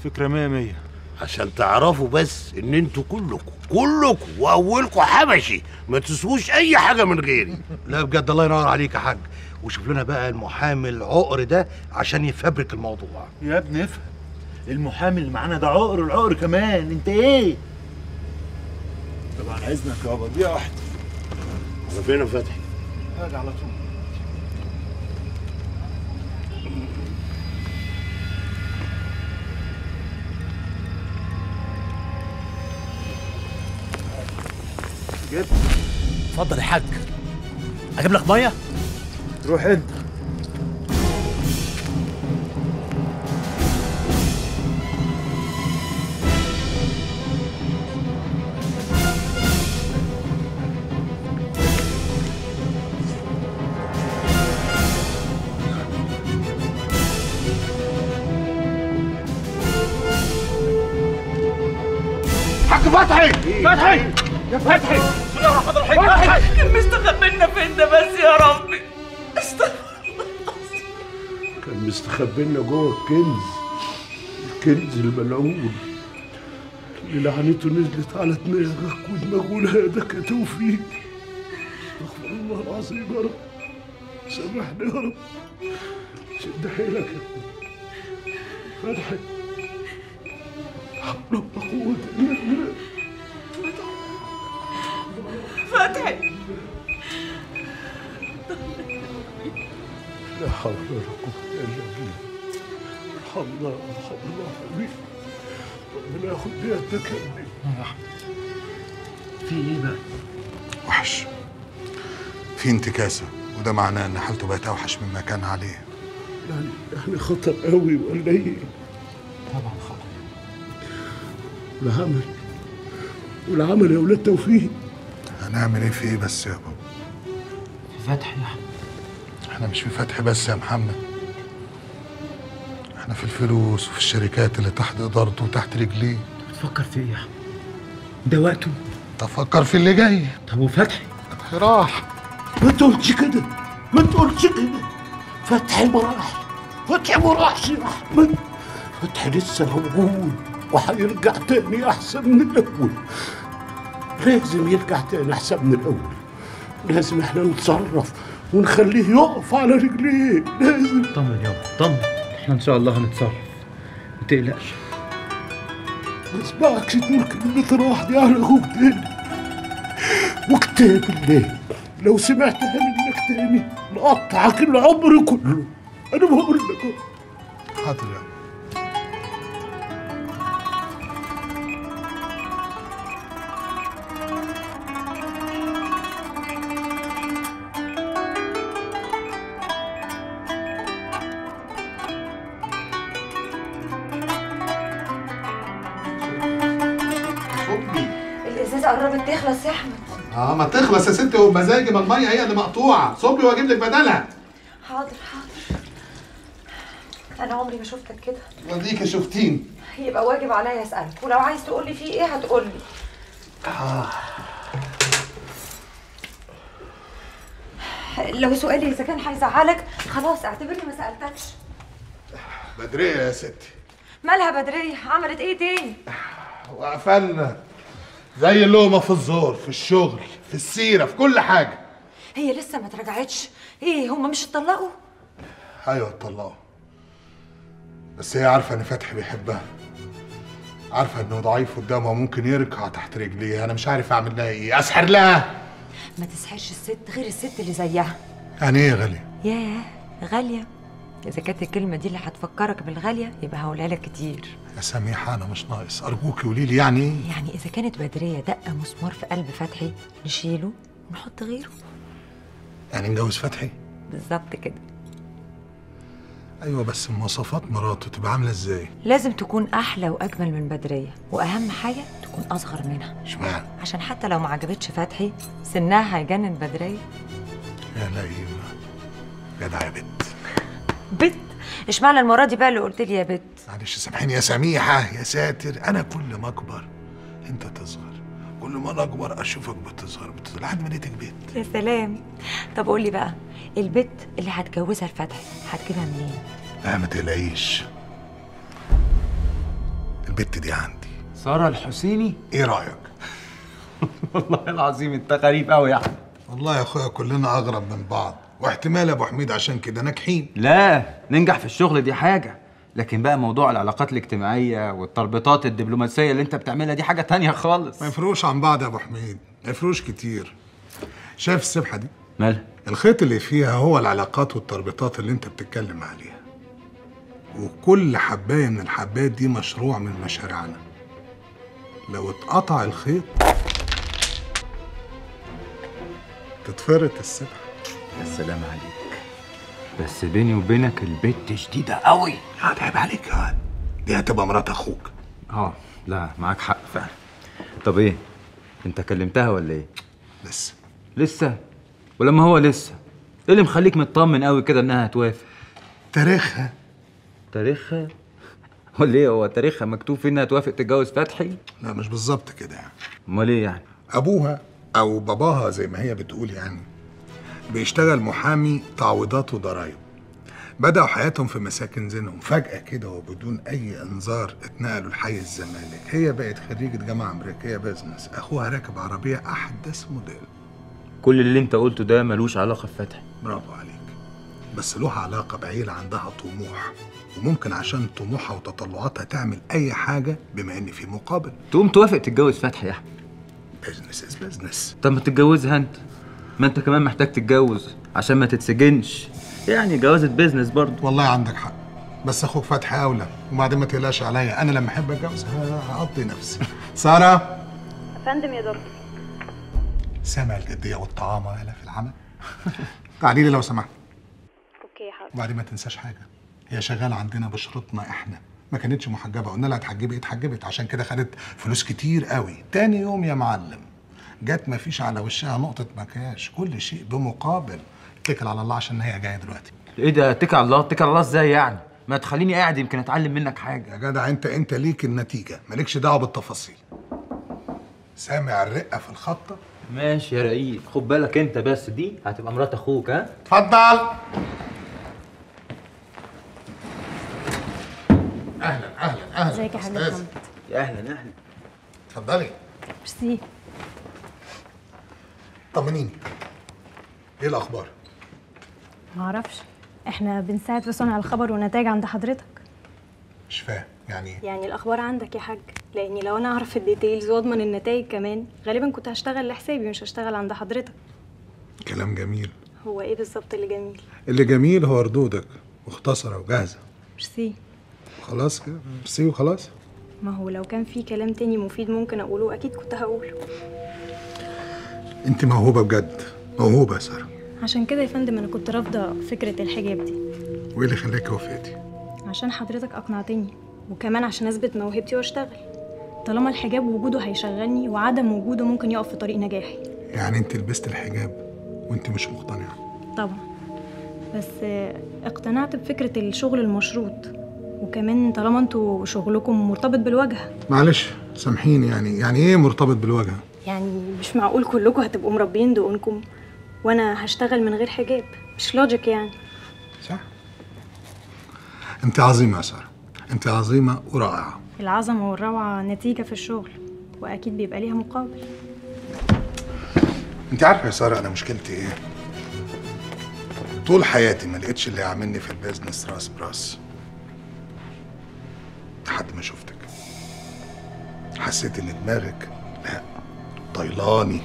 فكرة مية مية. عشان تعرفوا بس إن أنتوا كلكم كلكم وأولكم حبشي ما تسووش أي حاجة من غيري. لا بجد الله ينور عليك يا حاج. وشوف لنا بقى المحامي العقر ده عشان يفبرك الموضوع. يا ابني افهم. المحامي اللي معانا ده عقر العقر كمان. انت إيه؟ طبعا إذنك يابا دي واحدة يا فتحي هاجي على طول. جد اتفضل يا حاج. أجيب لك مية؟ روح انت فتحي! فتحي! يا فتحي! بسم الله الرحمن الرحيم كان مستخبينا فين ده بس يا ربي. كان مستخبي لنا جوه الكنز. الكنز الملعون. اللي لعنته نزلت على دماغك ودماغ ولادك يا توفيق. استغفر الله العظيم يا رب. سامحني يا رب. شد حيلك يا ابني فتحي حول ولا قوة إلا بالله. فتحي لا حول ولا قوة إلا بالله ارحم الله ارحم الله حبيبي ربنا ياخد بيدك يا ابني في إيه بقى؟ وحش. في انتكاسة وده معناه إن حالته بقت أوحش مما كان عليه. يعني يعني خطر قوي ولا إيه؟ طبعا خطر. والعمل والعمل يا ولاد توفيق. هنعمل إيه في إيه بس يابا فتحي يا احمد إحنا مش في فتح بس يا محمد. إحنا في الفلوس وفي الشركات اللي تحت إدارته وتحت رجليه. بتفكر في إيه يا ده وقته. تفكر في اللي جاي. طب وفتحي؟ راح. ما تقولش كده. ما تقولش كده. فتحي ما راحش. فتحي ما راحش يا أحمد. فتحي لسه موجود وهيرجع تاني أحسن من الأول. لازم يرجع تاني أحسن من الأول. لازم إحنا نتصرف. ونخليه يقف على رجليه. لازم. طمن يابا طمن. إحنا إن شاء الله هنتصرف. ما تقلقش. ما أسمعكش تقول كلمة راح دي على أخوك تاني. وكتاب الله لو سمعتها منك تاني نقطعك العمر كله. أنا بقول لك. حاضر يابا. قربت تخلص يا أحمد. آه ما تخلص يا ستي وبمزاجي ما الميه هي اللي مقطوعة. صبي وأجيب لك بدلها. حاضر حاضر. أنا عمري ما شفتك كده. وديك شفتيني يبقى واجب عليا أسألك. ولو عايز تقول لي فيه إيه هتقول لي. لو سؤالي إذا كان هيزعلك خلاص اعتبرني ما سألتكش. بدرية يا ستي. مالها بدرية؟ عملت إيه تاني؟ وقفلنا. زي اللقمة في الزور في الشغل في السيرة في كل حاجة. هي لسه ما اترجعتش. إيه هما مش اتطلقوا؟ أيوه اتطلقوا. بس هي عارفة إن فتحي بيحبها. عارفة إنه ضعيف قدامها ممكن يركع تحت رجليها أنا مش عارف أعمل لها إيه. أسحر لها. ما تسحرش الست غير الست اللي زيها. يعني إيه يا غالية؟ ياه غالية. إذا كانت الكلمة دي اللي هتفكرك بالغالية يبقى هقولها لك كتير. يا سميحة أنا مش ناقص. أرجوكي قولي لي يعني إيه؟ يعني إذا كانت بدرية دقة مسمار في قلب فتحي نشيله ونحط غيره. يعني نجوز فتحي؟ بالظبط كده. أيوه بس مواصفات مراته تبقى عاملة إزاي؟ لازم تكون أحلى وأجمل من بدرية وأهم حاجة تكون أصغر منها. إشمعنى؟ عشان حتى لو ما عجبتش فتحي سنها هيجنن بدرية. يا لئيمة جدع يا بت. بت اشمعنى المرة دي بقى اللي قلت لي يا بت؟ معلش سامحيني يا سميحة يا ساتر. أنا كل ما أكبر أنت تصغر. كل ما أنا أكبر أشوفك بتصغر بتصغر. لحد ما لقيتك بيت يا سلام. طب قول لي بقى البت اللي هتجوزها الفتحي هتجيبها منين؟ لا ما تقلقيش. البت دي عندي. سارة الحسيني؟ إيه رأيك؟ والله العظيم أنت غريب قوي يا أحمد. والله يا أخويا كلنا أغرب من بعض. واحتمال يا أبو حميد عشان كده ناجحين. لا ننجح في الشغل دي حاجة. لكن بقى موضوع العلاقات الاجتماعية والتربيطات الدبلوماسية اللي انت بتعملها دي حاجة تانية خالص. ما يفرقوش عن بعض يا أبو حميد ما يفرقوش كتير. شايف السبحة دي؟ مالها؟ الخيط اللي فيها هو العلاقات والتربيطات اللي أنت بتتكلم عليها. وكل حباية من الحبات دي مشروع من مشاريعنا. لو اتقطع الخيط تتفرط السبحة. يا سلام عليك. بس بيني وبينك البت شديدة قوي. عيب عليك يا. دي هتبقى مرات أخوك. آه لا معاك حق فعلا. طب إيه؟ أنت كلمتها ولا إيه؟ لسه لسه؟ ولما هو لسه؟ إيه اللي مخليك مطمن قوي كده إنها هتوافق؟ تاريخها. تاريخها؟ ولا إيه؟ هو تاريخها مكتوب فيه إنها توافق تتجوز فتحي؟ لا مش بالظبط كده يعني. أمال إيه يعني؟ أبوها أو باباها زي ما هي بتقول يعني. بيشتغل محامي تعويضات وضرايب بدأوا حياتهم في مساكن زينهم. فجأة كده وبدون أي إنذار اتنقلوا لحي الزمالك. هي بقت خريجة جامعة أمريكية بيزنس. أخوها راكب عربية أحدث موديل. كل اللي أنت قلته ده ملوش علاقة بفتحي. برافو عليك. بس له علاقة بعيلة عندها طموح. وممكن عشان طموحها وتطلعاتها تعمل أي حاجة بما إن في مقابل. تقوم توافق تتجوز فتحي يا أحمد. business is business طب ما تتجوزها أنت. ما انت كمان محتاج تتجوز عشان ما تتسجنش. يعني جوازة business برضه. والله عندك حق. بس أخوك فتحي أولى وبعدين ما تقلقش عليا. أنا لما أحب أتجوز هقضي نفسي. سارة؟ فندم يا دكتور. سامع الجديه والطعامه يالا في العمل؟ تعالي لي لو سمحت. أوكي يا حاضر. وبعدين ما تنساش حاجة. هي شغالة عندنا بشرطنا إحنا. ما كانتش محجبة. قلنا لها اتحجبي اتحجبت. عشان كده خدت فلوس كتير قوي. تاني يوم يا معلم. جت ما فيش على وشها نقطة مكياج كل شيء بمقابل اتكل على الله عشان هي جاية دلوقتي. إيه ده؟ اتكل على الله؟ اتكل على الله إزاي يعني؟ ما تخليني قاعد يمكن اتعلم منك حاجة. يا جدع انت انت ليك النتيجة. مالكش دعوة بالتفاصيل. سامع الرقة في الخطة؟ ماشي يا رقيق. خد بالك انت بس. دي هتبقى مرات أخوك ها؟ اتفضل. أهلا أهلا أهلا. ازيك يا حاج. محمد؟ يا أهلا أهلا. اتفضلي. ميرسي. طمنيني. إيه الأخبار؟ معرفش إحنا بنساعد في صنع الخبر والنتائج عند حضرتك؟ مش فاهم يعني إيه؟ يعني الأخبار عندك يا حاج. لأني لو أنا أعرف ال details وأضمن النتائج كمان غالبا كنت هشتغل لحسابي مش هشتغل عند حضرتك. كلام جميل. هو إيه بالظبط اللي جميل؟ اللي جميل هو ردودك مختصرة وجاهزة. ميرسي خلاص كده ميرسي وخلاص؟ ما هو لو كان في كلام تاني مفيد ممكن أقوله أكيد كنت هقوله. انت موهوبة بجد. موهوبة يا سارة. عشان كده يا فندم أنا كنت رافضة فكرة الحجاب دي. وإيه اللي خلاكي وافقتي عشان حضرتك أقنعتني وكمان عشان أثبت موهبتي وأشتغل. طالما الحجاب وجوده هيشغلني وعدم وجوده ممكن يقف في طريق نجاحي. يعني انت لبست الحجاب وانت مش مقتنعة؟ طبعا. بس اقتنعت بفكرة الشغل المشروط. وكمان طالما أنتوا شغلكم مرتبط بالواجهة. معلش سامحيني يعني. يعني إيه مرتبط بالواجهة؟ يعني مش معقول كلكم هتبقوا مربيين دقونكم وأنا هشتغل من غير حجاب. مش logic يعني. انت عظيمة يا سارة. انت عظيمة ورائعة. العظمة والروعة نتيجة في الشغل وأكيد بيبقى ليها مقابل. انت عارفة يا سارة أنا مشكلتي إيه؟ طول حياتي ما لقيتش اللي يعملني في ال business راس براس. لحد ما شفتك. حسيت إن دماغك لا. طيلاني.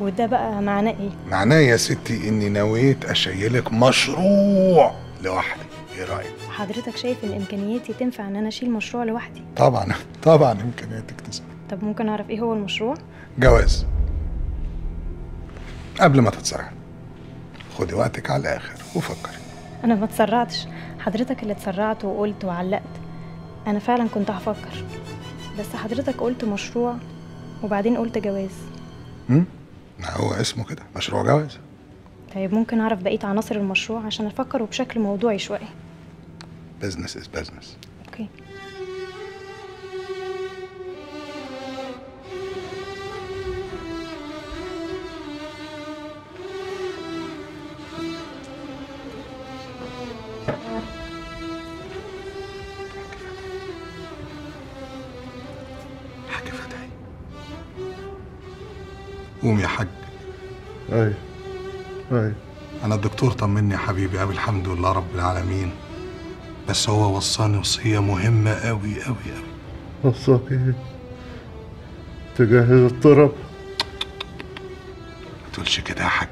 وده بقى معناه إيه؟ معناه يا ستي إني نويت أشيلك مشروع لوحدي. إيه رأيك؟ حضرتك شايف إن إمكانياتي تنفع إن أنا أشيل مشروع لوحدي؟ طبعا طبعا إمكانياتك تسمع طب ممكن أعرف إيه هو المشروع؟ جواز. قبل ما تتسرع. خدي وقتك على الآخر وفكري. أنا ما اتسرعتش حضرتك اللي اتسرعت وقلت وعلقت. أنا فعلا كنت هفكر. بس حضرتك قلت مشروع وبعدين قلت جواز. ما هو اسمه كده مشروع جواز. طيب ممكن أعرف بقية عناصر المشروع عشان أفكر بشكل موضوعي شوية. business is business okay. قوم يا حاج. أيوه أيوه أنا الدكتور طمني يا حبيبي قوي الحمد لله رب العالمين. بس هو وصاني وصية مهمة قوي قوي قوي وصاك إيه؟ تجهز الطرب. ما تقولش كده يا حاج.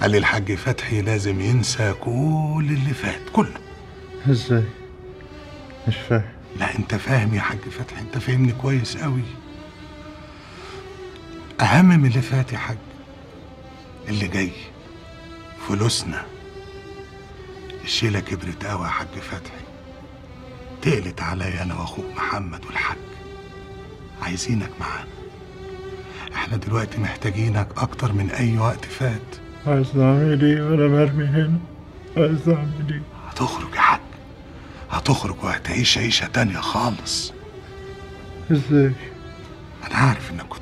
قال لي الحاج فتحي لازم ينسى كل اللي فات كله. إزاي؟ مش فاهم. لا أنت فاهم يا حاج فتحي أنت فاهمني كويس قوي أهم من اللي فات يا حاج. اللي جاي. فلوسنا. الشيلة كبرت قوي يا حاج فتحي. تقلت عليا أنا وأخوك محمد والحاج. عايزينك معانا. إحنا دلوقتي محتاجينك أكتر من أي وقت فات. عايز اعمل إيه وأنا مرمي هنا؟ عايز اعمل إيه هتخرج يا حاج. هتخرج وهتعيش عيشة تانية خالص. إزاي؟ أنا عارف إنك كنت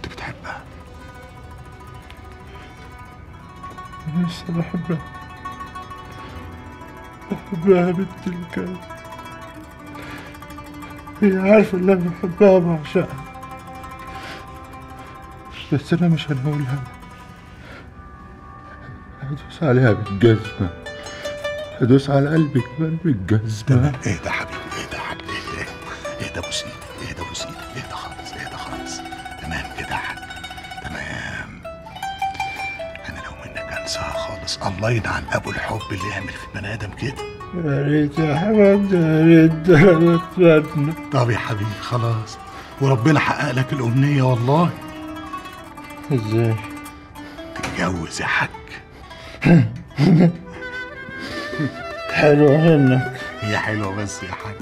لسه بحبها بحبها بنت الكلب هي عارفة اللي أنا بحبها وبعشقها بس أنا مش هنقولها. هدوس عليها بالجزمة. هدوس على قلبي. كمان بالجزمة اهدى يا حبيبي؟ اهدى يا حبيبي؟ اهدى اهدى بوس الله يلعن أبو الحب اللي يعمل في البني آدم كده. يا ريت يا حمد يا ريت بتمنى طب يا حبيبي خلاص. وربنا حقق لك الأمنية والله. إزاي؟ تتجوز يا حاج. حلوة منك. هي حلوة بس يا حاج.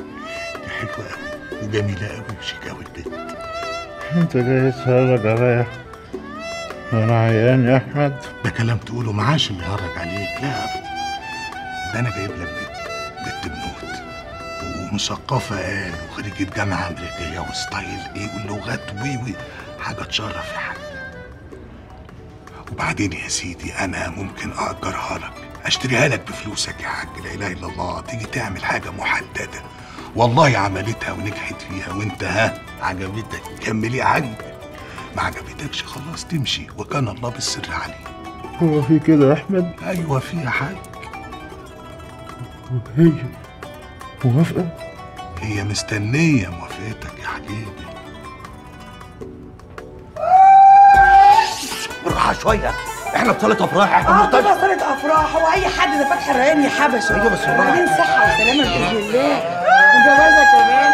دي حلوة قوي وجميلة قوي وشيك قوي البنت. أنت جاي تتفرج عليا. وأنا عيان يا أحمد. ده كلام تقوله ما عاش اللي يتفرج عليك. لا ابدا. ده أنا جايب لك بنت بنت بنوت ومثقفة قال وخريجة جامعة أمريكية و style إيه واللغات و oui oui. حاجة تشرف يا حاج وبعدين يا سيدي أنا ممكن اجرها لك. أشتريها لك بفلوسك يا حاج لا إله إلا الله. تيجي تعمل حاجة محددة. والله عملتها ونجحت فيها وأنت ها عجبتك. كملي يا حاج. ما عجبتكش خلاص تمشي وكان الله بالسر عليه هو في كده يا أحمد؟ أيوه في يا حاج. وهي موافقة؟ هي مستنية موافقتك يا حبيبي. بالراحة شوية. إحنا في صالة أفراح إحنا آه طبعا صارت أفراح هو أي حد ده فاتح الريان يا حبشه أيوه بس بالراحة. وبعدين صحة وسلامة بإذن الله. وجوازه كمان.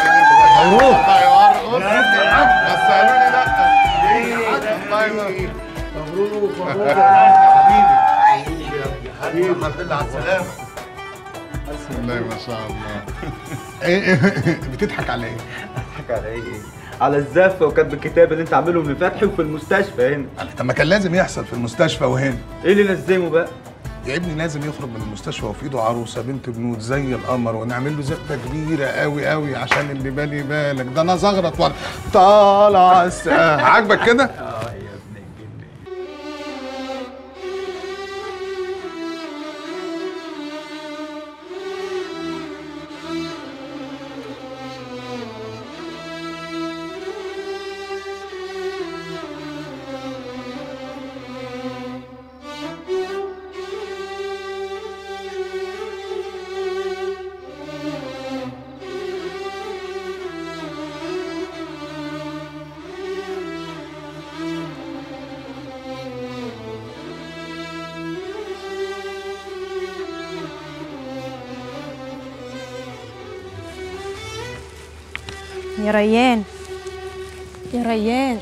مبروك مبروك مبروك يا حبيبي حبيبي الحمد لله على السلامه بسم الله ما شاء الله إيه بتضحك على إيه؟ بتضحك على إيه؟ على الزفه وكاتب الكتاب اللي انت عامله من فتحي وفي المستشفى هنا طب ما كان لازم يحصل في المستشفى وهنا إيه اللي نزمه بقى؟ يا ابني لازم يخرج من المستشفى وفي ايده عروسة بنت بنوت زي القمر ونعمل له زفة كبيرة قوي قوي عشان اللي بالي بالك ده أنا زغرط وأنا طالع عاجبك كده؟ ريان. يا ريان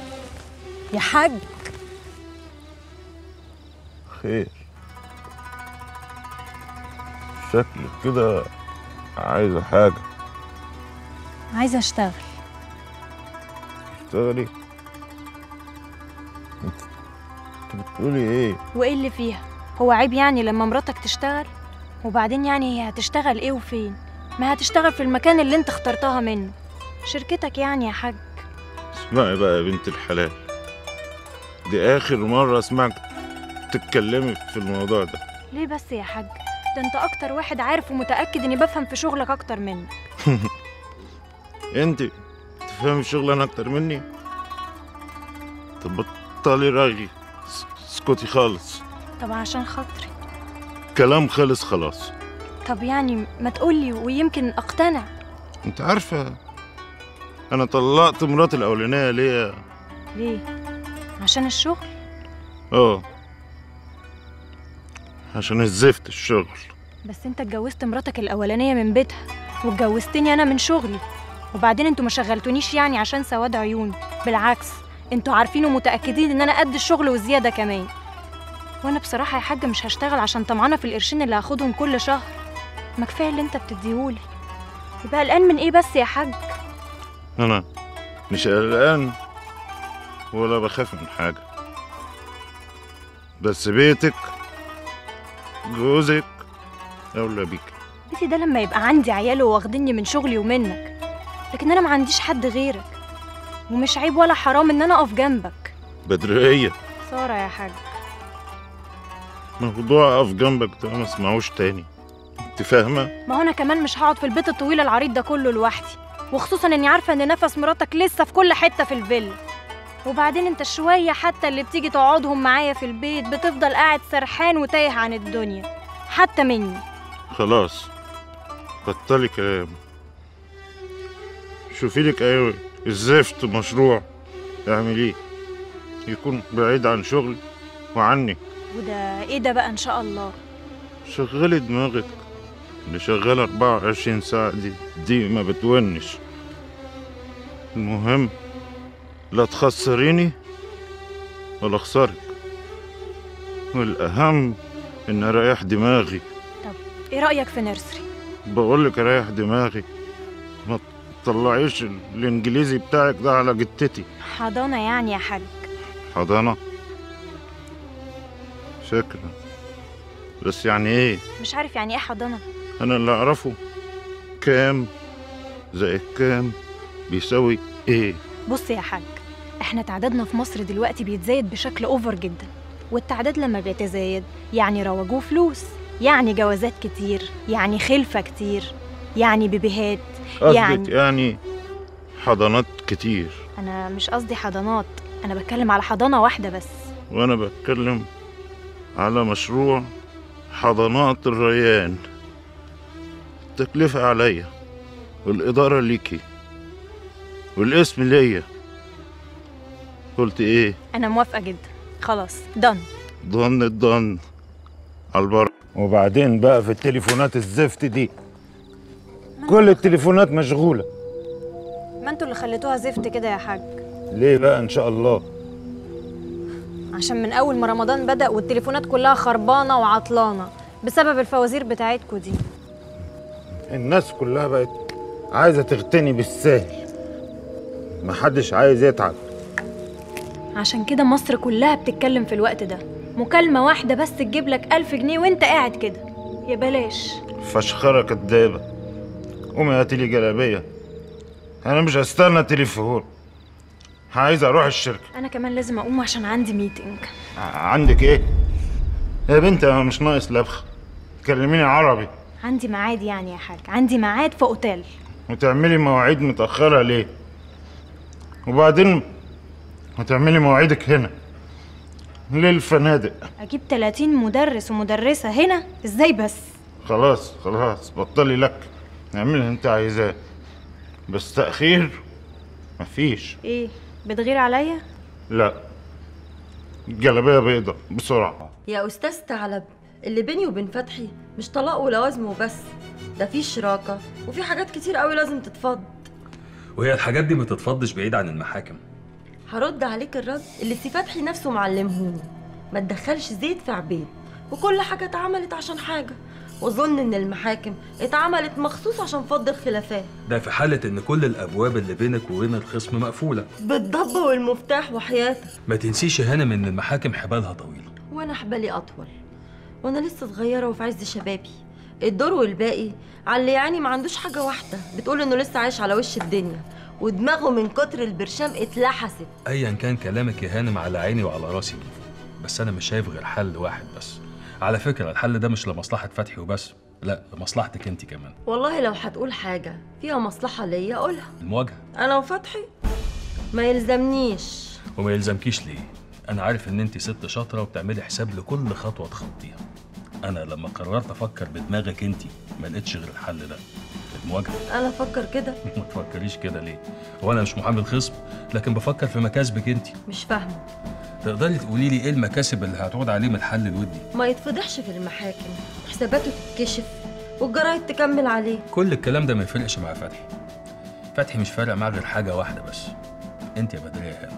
يا حاج. خير. شكلك كده عايزة حاجة. عايزه أشتغل. تشتغلي؟ انت انت بتقولي إيه؟ وإيه اللي فيها؟ هو عيب يعني لما مراتك تشتغل؟ وبعدين يعني هي هتشتغل إيه وفين؟ ما هتشتغل في المكان اللي أنت اخترتها منه. شركتك يعني يا حاج؟ اسمعي بقى يا بنت الحلال. دي آخر مرة أسمعك تتكلمي في الموضوع ده. ليه بس يا حاج؟ ده انت أكتر واحد عارف ومتأكد إني بفهم في شغلك أكتر منك انت تفهمي الشغل أنا أكتر مني؟ طب بطلي رغي اس- اسكتي خالص. طب عشان خاطري؟ كلام خلص خلاص. طب يعني ما تقولي ويمكن أقتنع. أنت عارفة أنا طلقت مراتي الأولانية ليه؟ ليه؟ عشان الشغل؟ آه. عشان الزفت الشغل. بس أنت اتجوزت مراتك الأولانية من بيتها واتجوزتني أنا من شغلي. وبعدين أنتوا ما شغلتونيش يعني عشان سواد عيوني. بالعكس أنتوا عارفين ومتأكدين إن أنا قد الشغل وزيادة كمان. وأنا بصراحة يا حاج مش هشتغل عشان طمعانة في القرشين اللي هاخدهم كل شهر. ما كفاية اللي أنت بتديهولي. يبقى قلقان من إيه بس يا حاج؟ أنا. مش قلقان ولا بخاف من حاجة. بس بيتك جوزك أولى بيك. بيتي ده لما يبقى عندي عيال واخديني من شغلي ومنك. لكن أنا ما عنديش حد غيرك. ومش عيب ولا حرام إن أنا أقف جنبك. بدرية. سارة يا حاج. موضوع أقف جنبك ده ما اسمعوش تاني. أنت فاهمة؟ ما هو أنا كمان مش هقعد في البيت الطويل العريض ده كله لوحدي. وخصوصا إني عارفة إن نفس مراتك لسه في كل حتة في الفيلا. وبعدين أنت شوية حتى اللي بتيجي تقعدهم معايا في البيت بتفضل قاعد سرحان وتايه عن الدنيا. حتى مني. خلاص. بطلي كلام. شوفي لك أيوة الزفت مشروع؟ اعمليه يكون بعيد عن شغلي وعني. وده إيه ده بقى إن شاء الله؟ شغلي دماغك. اللي شغالة 24 ساعة دي دي ما بتونش. المهم لا تخسريني ولا أخسرك. والأهم إن أريح دماغي. إيه رأيك في نيرسري؟ بقولك أريح دماغي. ما تطلعيش الإنجليزي بتاعك ده على جتتي حضانة يعني يا حاج حضانة؟ فكرة بس يعني إيه؟ مش عارف يعني إيه حضانة. أنا اللي أعرفه. كام؟ زائد كام؟ بيساوي إيه؟ بص يا حاج إحنا تعدادنا في مصر دلوقتي بيتزايد بشكل أوفر جدا والتعداد لما بيتزايد يعني رواجوه فلوس يعني جوازات كتير يعني خلفة كتير يعني بيبيهات يعني يعني حضانات كتير. أنا مش قصدي حضانات أنا بتكلم على حضانة واحدة بس. وأنا بتكلم على مشروع حضانات الريان. التكلفة عليا والإدارة ليكي والاسم ليا. قلت إيه؟ أنا موافقة جدا. خلاص دن ضن الضن على البر. وبعدين بقى في التليفونات الزفت دي. كل التليفونات مشغولة. ما أنتوا اللي خليتوها زفت كده يا حاج. ليه بقى؟ إن شاء الله. عشان من أول ما رمضان بدأ والتليفونات كلها خربانة وعطلانة بسبب الفوازير بتاعتكوا دي. الناس كلها بقت عايزة تغتني بالسهل. محدش عايز يتعب. عشان كده مصر كلها بتتكلم في الوقت ده. مكالمة واحدة بس تجيب لك ألف جنيه وانت قاعد كده. يا بلاش. فشخرة كدابة. قومي هاتي لي جلابية. أنا مش هستنى تليفون. عايز أروح الشركة. أنا كمان لازم أقوم عشان عندي ميتنج عندك إيه؟ يا بنت أنا مش ناقص لبخة. كلميني عربي. عندي ميعاد يعني يا حاج. عندي ميعاد في أوتيل. وتعملي مواعيد متأخرة ليه؟ وبعدين هتعملي مواعيدك هنا. ليه الفنادق؟ أجيب 30 مدرس ومدرسة هنا؟ إزاي بس؟ خلاص خلاص بطلي لك. اعملي اللي انت عايزاه. بس تأخير؟ مفيش. إيه؟ بتغير عليا؟ لا. جلابية بيضة بسرعة. يا أستاذ ثعلب اللي بيني وبين فتحي مش طلاق ولوازم وبس. ده في شراكة وفي حاجات كتير قوي لازم تتفض. وهي الحاجات دي ما تتفضش بعيد عن المحاكم. هرد عليك الرد اللي سي فتحي نفسه معلمهوني. ما تدخلش زيت في عبيد. وكل حاجة اتعملت عشان حاجة. واظن إن المحاكم اتعملت مخصوص عشان فض الخلافات. ده في حالة إن كل الأبواب اللي بينك وبين الخصم مقفولة. بالضب والمفتاح وحياتك. ما تنسيش هانم إن المحاكم حبالها طويلة وأنا حبالي أطول. وأنا لسه صغيرة وفي عز شبابي. الدور والباقي على اللي يعني ما عندوش حاجة واحدة. بتقول إنه لسه عايش على وش الدنيا. ودماغه من كتر البرشام اتلحست. أيا كان كلامك يا هانم على عيني وعلى راسي بس أنا مش شايف غير حل واحد بس. على فكرة الحل ده مش لمصلحة فتحي وبس. لا لمصلحتك أنت كمان. والله لو هتقول حاجة فيها مصلحة ليا قولها. المواجهة. أنا وفتحي؟ ما يلزمنيش. وما يلزمكيش ليه؟ أنا عارف إن انت ست شاطرة وبتعملي حساب لكل خطوة تخطيها. أنا لما قررت أفكر بدماغك انت ما لقيتش غير الحل ده. المواجهة. أنا أفكر كده. ما تفكريش كده ليه؟ هو أنا مش محامي الخصم لكن بفكر في مكاسبك انت. مش فاهمة. تقدري تقولي لي إيه المكاسب اللي هتعود عليه من الحل الودي ما يتفضحش في المحاكم. حساباته تتكشف والجرايد تكمل عليه. كل الكلام ده ما يفرقش مع فتحي. فتحي مش فارق معاه غير حاجة واحدة بس. انت يا بدرية يا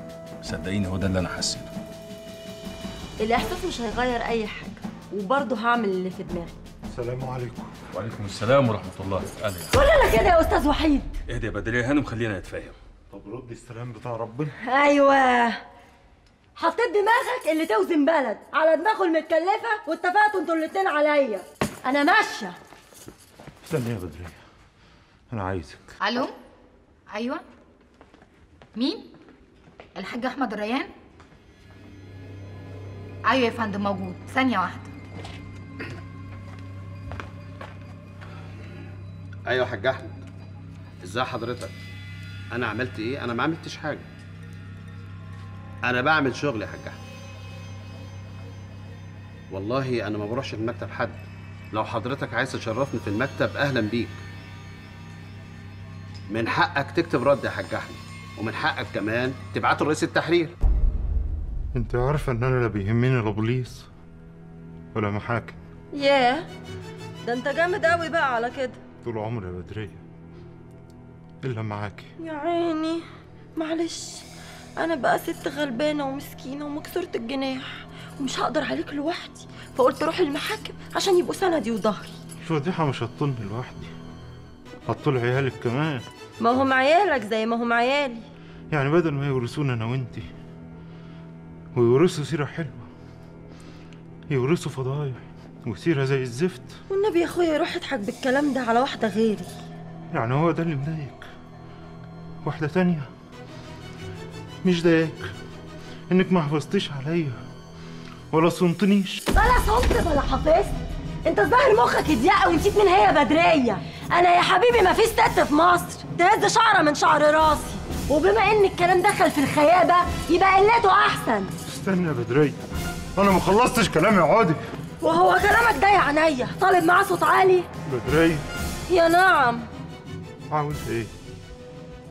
صدقيني هو ده اللي أنا حسيته. الإحساس مش هيغير أي حاجة وبرضه هعمل اللي في دماغي. السلام عليكم. وعليكم السلام ورحمة الله. أهلا قول لنا كده يا أستاذ وحيد. اهدي يا بدريه يا هانم خلينا نتفاهم. طب ردي السلام بتاع ربنا. أيوه. حطيت دماغك اللي توزن بلد. على دماغه المتكلفة واتفقتوا أنتوا الاتنين عليا. أنا ماشية. استني يا بدرية أنا عايزك. ألو؟ أيوه. مين؟ الحاج أحمد الريان أيوه يا فندم موجود ثانية واحدة أيوه يا حاج أحمد. إزاي حضرتك؟ أنا عملت إيه؟ أنا ما عملتش حاجة. أنا بعمل شغل يا حاج أحمد. والله أنا ما بروحش المكتب حد. لو حضرتك عايز تشرفني في المكتب أهلا بيك. من حقك تكتب رد يا حاج أحمد. ومن حقك كمان تبعته لرئيس التحرير. أنت عارفة إن أنا لا بيهمني لا بوليس ولا محاكم. ياه ده انت جامد قوي بقى على كده. طول عمري يا بدرية إلا معاكي يا عيني معلش أنا بقى ست غلبانة ومسكينة ومكسوره الجناح ومش هقدر عليك لوحدي فقلت أروح المحاكم عشان يبقوا سندي وظهري. الفضيحة مش هتطولني لوحدي هتطول عيالك كمان. ما هم عيالك زي ما هم عيالي. يعني بدل ما يورثونا أنا وأنتي ويورثوا سيرة حلوة. يورثوا فضايح وسيرة زي الزفت. والنبي يا أخويا يروح يضحك بالكلام ده على واحدة غيري. يعني هو ده اللي مضايق. واحدة تانية. مش ضايقك إنك ما حفظتيش عليا. ولا صنتنيش. بلا صمت بلا حفظت أنت الظاهر مخك اضيق ونسيت مين هي بدرية. أنا يا حبيبي ما فيش ست في مصر. تهز شعرة من شعر راسي. وبما إن الكلام دخل في الخيابة يبقى قلته احسن استنى يا بدرية أنا ما خلصتش كلامي يا عادي. وهو كلامك ده يا عينيا. طالب معاه صوت عالي. بدرية يا نعم. عاوز إيه؟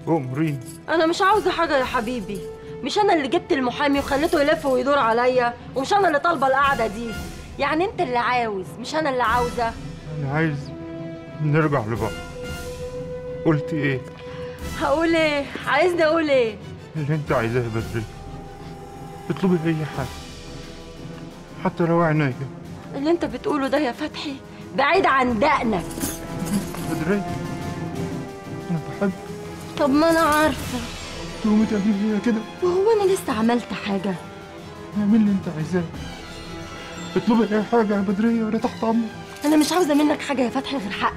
أمرين أنا مش عاوزه حاجة يا حبيبي. مش أنا اللي جبت المحامي وخليته يلف ويدور عليا ومش أنا اللي طالبة القعدة دي. يعني أنت اللي عاوز مش أنا اللي عاوزة. أنا عايز نرجع لبعض. قلت إيه؟ هقول إيه؟ عايزني أقول إيه؟ اللي أنت عايزاه يا بدرية اطلبي أي حاجة. حتى لو عينيا اللي انت بتقوله ده يا فتحي بعيد عن دقنك. بدرية أنا بحب. طب ما أنا عارفة. تقومي تعملي فيها كده. وهو أنا لسه عملت حاجة. اعمل اللي أنت عايزاه. اطلبي أي حاجة يا بدريه وأنا تحت أمرك. أنا مش عاوزة منك حاجة يا فتحي غير حقي.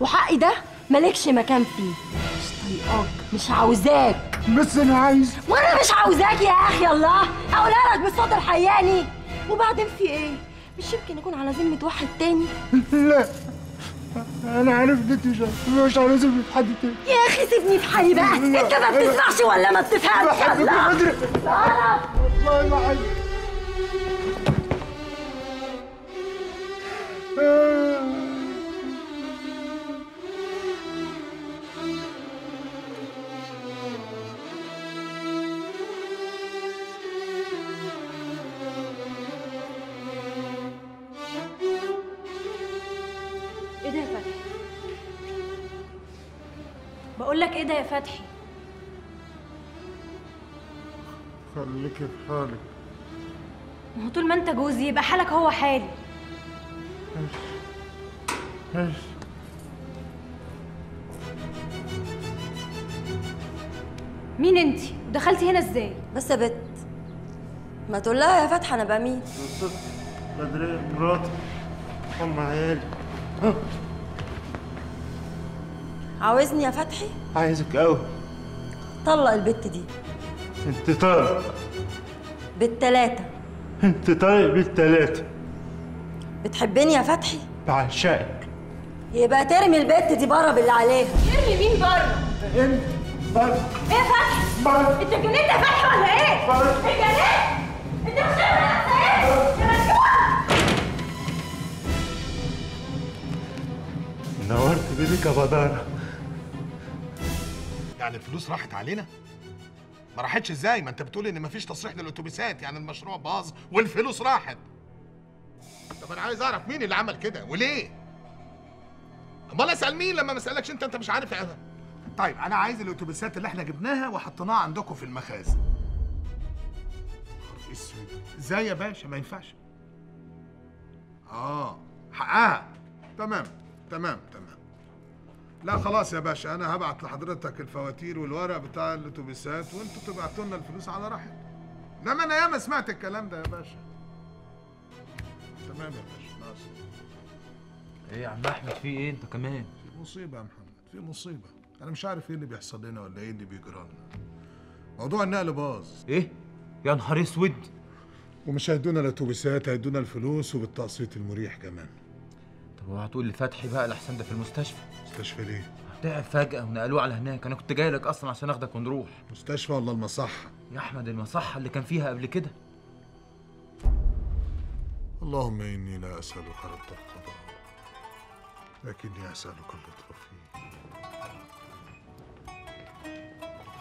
وحقي ده مالكش مكان فيه. مش طايقاك مش عاوزاك. بس أنا عايز. وأنا مش عاوزاك يا أخي الله. اقولها لك بالصوت الحياني. وبعدين في إيه؟ مش يمكن يكون على ذمة واحد تاني؟ لا أنا عارف انت مش مش عايز من حد تاني. يا أخي سيبني في حالي بقى. أنت ما بتسمعش ولا ما بتفهمش. بحبك يا تعرف. والله ما عايز بقول لك إيه ده يا فتحي؟ خليكي في حالك. ما هو طول ما انت جوزي يبقى حالك هو حالي. ماشي. مين انت ودخلتي هنا إزاي؟ بس يا بت ما تقول لها يا فتحي أنا بقى مين؟ بدريه مراتي. ام عيالي. عاوزني يا فتحي؟ عايزك قوي طلق البت دي. أنت طالق. بالتلاتة. أنت طالق بالتلاتة. بتحبني يا فتحي؟ بعشقك. يبقى ترمي البت دي بره باللي عليها. ارمي مين بره؟ أنت بره. إيه يا فتحي؟ أنت جننت يا فتحي ولا إيه؟ إيه جننت؟ أنت مش فاهم إيه؟ يا مجنون! نورت بيدك يا بدارة يعني الفلوس راحت علينا؟ ما راحتش إزاي؟ ما انت بتقول ان مفيش تصريح للاتوبيسات يعني المشروع باظ والفلوس راحت. طب أنا عايز اعرف مين اللي عمل كده وليه؟ امال اسأل مين لما ما اسالكش انت انت مش عارف أنا. طيب أنا عايز الاتوبيسات اللي إحنا جبناها وحطيناها عندكم في المخازن. إزاي يا باشا ما ينفعش. آه حقها تمام تمام تمام لا خلاص يا باشا أنا هبعت لحضرتك الفواتير والورق بتاع الأتوبيسات وأنتوا تبعتوا لنا الفلوس على راحتكم. انما أنا ياما سمعت الكلام ده يا باشا. تمام يا باشا السلامة. إيه يا عم أحمد في إيه؟ أنت كمان؟ في مصيبة يا محمد في مصيبة. أنا مش عارف إيه اللي بيحصل لنا ولا إيه اللي بيجرى لنا. موضوع النقل باظ. إيه؟ يا نهار أسود. ومش هيدونا الأتوبيسات هيدونا الفلوس وبالتقسيط المريح كمان. طب وهتقول لفتحي بقى الأحسن ده في المستشفى؟ مستشفى ليه؟ تعب فجأة ونقلوه على هناك. أنا كنت جاي لك أصلا عشان آخدك ونروح. مستشفى ولا المصحة؟ يا أحمد المصحة اللي كان فيها قبل كده. اللهم إني لا أسألك رد القضاء لكني أسألك اللطف فيه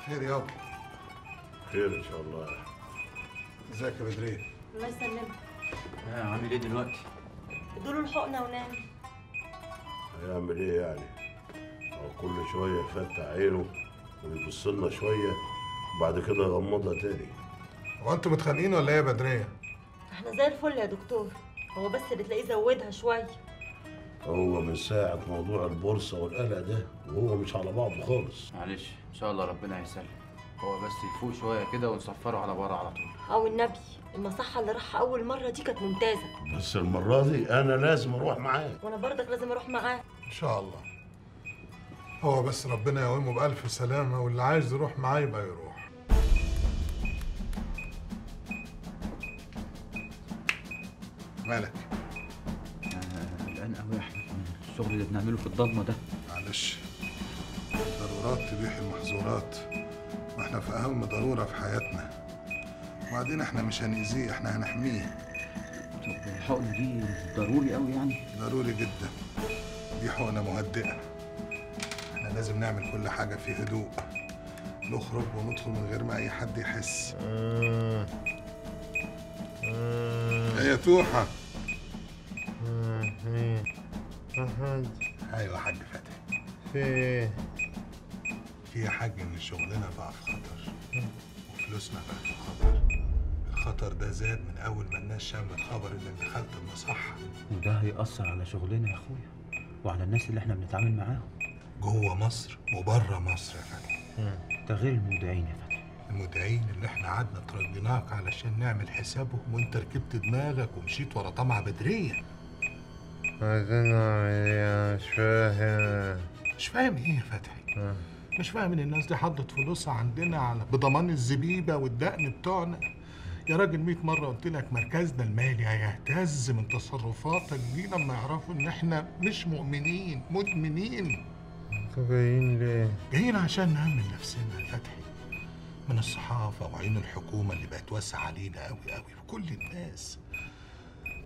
خير يابا خير إن شاء الله. إزيك يا بدرية الله يسلمك. ها عامل إيه دلوقتي؟ ادوله الحقنة ونام هيعمل إيه يعني؟ هو كل شوية يفتح عينه ويبص لنا شوية وبعد كده يغمضها تاني. هو أنتوا متخانقين ولا إيه يا بدرية؟ إحنا زي الفل يا دكتور. هو بس بتلاقيه زودها شوية. هو من ساعة موضوع البورصة والقلق ده وهو مش على بعضه خالص. معلش إن شاء الله ربنا يسلم هو بس يفوق شوية كده ونصفره على بره على طول. أو النبي. المصحة اللي راحها أول مرة دي كانت ممتازة. بس المرة دي أنا لازم أروح معاه وأنا برضك لازم أروح معاه إن شاء الله. هو بس ربنا يقومه بألف سلامة واللي عايز يروح معاه يبقى يروح. مالك؟ قلقان قوي يا أحمد. من الشغل اللي بنعمله في الضلمة ده. معلش. الضرورات تبيح المحظورات. وإحنا في أهم ضرورة في حياتنا. وبعدين إحنا مش هنأذيه إحنا هنحميه. طب الحقنة دي ضروري قوي يعني؟ ضروري جدا. دي حقنة مهدئة. إحنا لازم نعمل كل حاجة في هدوء نخرج وندخل من غير ما أي حد يحس. يا توحة أيوه يا حاج فتحي في في يا حاج إن شغلنا بقى في خطر وفلوسنا بقت في خطر. الخطر ده زاد من أول ما الناس شمت خبر إنك دخلت المصحة. وده هيأثر على شغلنا يا أخويا وعلى الناس اللي إحنا بنتعامل معاهم. جوه مصر وبره مصر يا فتحي ده غير المودعين يا فتحي المدعين اللي إحنا قعدنا ترجيناك علشان نعمل حسابهم وأنت ركبت دماغك ومشيت ورا طمع بدريه عايزين نعمل إيه؟ أنا مش فاهم. مش فاهم إيه يا فتحي مش فاهم إن الناس دي حطت فلوسها عندنا على بضمان الزبيبة والدقن بتوعنا. يا راجل 100 مرة قلت لك مركزنا المالي هيهتز من تصرفاتك دي لما يعرفوا إن إحنا مش مؤمنين مدمنين. أنتوا جايين ليه؟ جايين عشان نأمن نفسنا يا فتحي. من الصحافة وعين الحكومة اللي بقت واسعة علينا أوي أوي وكل الناس.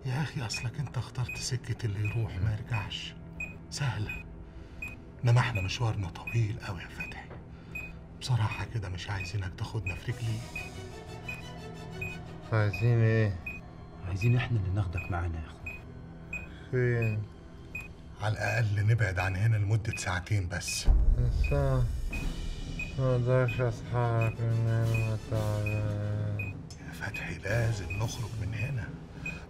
يا أخي أصلك أنت اخترت سكة اللي يروح ما يرجعش. سهلة. إنما إحنا مشوارنا طويل أوي يا فتحي. بصراحة كده مش عايزينك تاخدنا في رجليك. عايزين إيه؟ عايزين إحنا اللي ناخدك معانا يا اخويا. فين؟ على الأقل نبعد عن هنا لمدة ساعتين بس. الساعة ما أقدرش اتحرك من هنا تعبان يا فتحي لازم نخرج من هنا.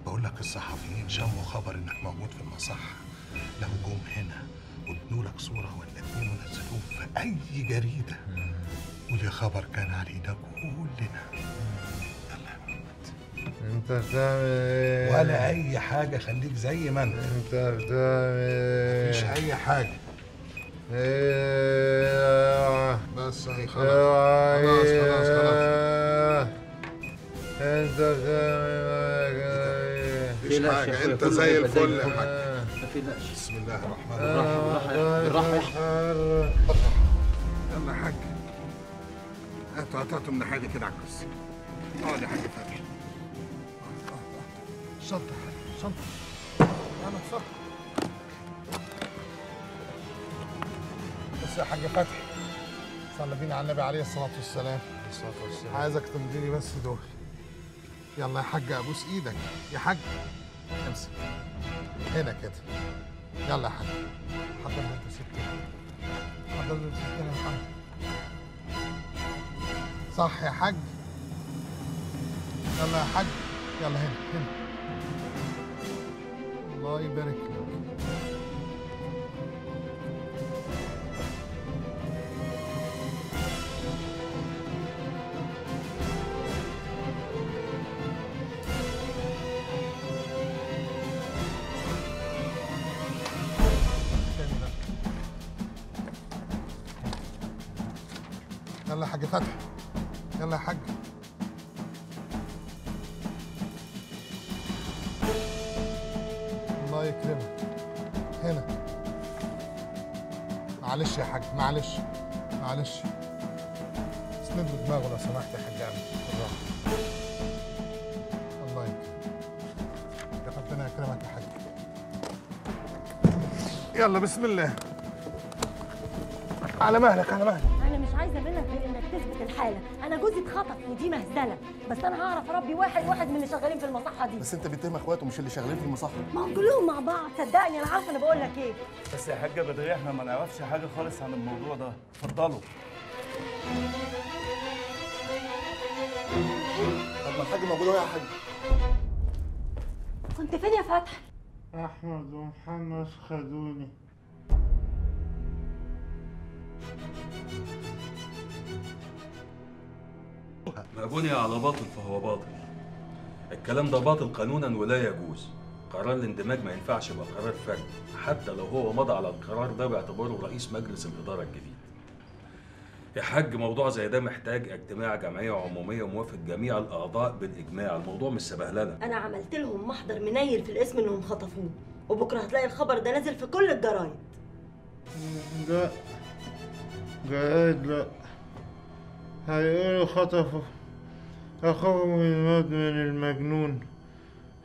بقول لك الصحفيين شموا خبر إنك موجود في المصحة. لو جم هنا وادوا لك صورة ولا اتنين ونزلوه في أي جريدة ودي خبر كان علينا كلنا. انت بتعمل إيه؟ ولا أي حاجة خليك زي ما أنت. انت بتعمل إيه؟ مفيش أي حاجة. إيه. بس هي خلاص. خلاص خلاص خلاص. انت بتعمل إيه؟ مفيش حاجة. أنت زي الفل يا حاج. بسم الله الرحمن بالراحة بالراحة. بالراحة. يلا يا حاج. هاتوا هاتوا من ناحيتي كده على الكرسي. اقعد يا حاج فتحي شنطة يا حاج شنطة أنا اتفضل بص يا حاج فتحي صلى بينا على النبي عليه الصلاة والسلام. الصلاة والسلام. عايزك تمضيلي بس دول. يلا يا حاج أبوس إيدك. يا حاج امسك. هنا كده. يلا يا حاج. حضر لي أنت ستين حضر لي ستين يا حاج صح يا حاج. يلا يا حاج. يلا هنا هنا. الله يبارك لك. يلا يا حاج فتحي يلا يا حاج. معلش يا حاج معلش معلش. اسند له دماغه لو سمحت يا حاج عم بالراحة. الله يكرمك. ربنا يكرمك يا حاج. يلا بسم الله. على مهلك على مهلك. أنا مش عايزة منك غير إنك تثبت الحالة. أنا جوزي اتخطف ودي مهزلة. بس أنا هعرف أربي واحد واحد من اللي شغالين في المصحة دي. بس أنت بتهم اخواته مش اللي شغالين في المصحة. ما هم كلهم مع بعض. صدقني أنا عارفه أنا بقول لك إيه. بس يا حاجة بدرية إحنا ما نعرفش حاجة خالص عن الموضوع ده. اتفضلوا. طب ما الحاج موجود أهو يا حاج. كنت فين يا فتحي؟ أحمد ومحمد خدوني. ما بني على باطل فهو باطل. الكلام ده باطل قانونا ولا يجوز. قرار الاندماج ما ينفعش يبقى قرار فردي. حتى لو هو مضى على القرار ده باعتباره رئيس مجلس الإدارة الجديد. يا حاج موضوع زي ده محتاج اجتماع جمعية عمومية وموافقة جميع الأعضاء بالإجماع. الموضوع مش سبهللة أنا عملت لهم محضر منيل في الاسم إنهم خطفوه. وبكرة هتلاقي الخبر ده نازل في كل الجرايد. لا جايد لا. هيقولوا خطفوا أخوهم المدمن المجنون.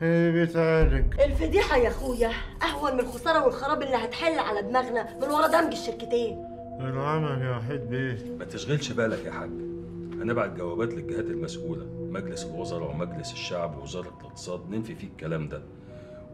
اللي بيتعالج الفضيحة يا أخويا أهون من الخسارة والخراب اللي هتحل على دماغنا من ورا دمج الشركتين. العمل يا وحيد بيه ما تشغلش بالك يا حاج. هنبعت جوابات للجهات المسؤولة مجلس الوزراء ومجلس الشعب ووزارة الاقتصاد ننفي فيه الكلام ده.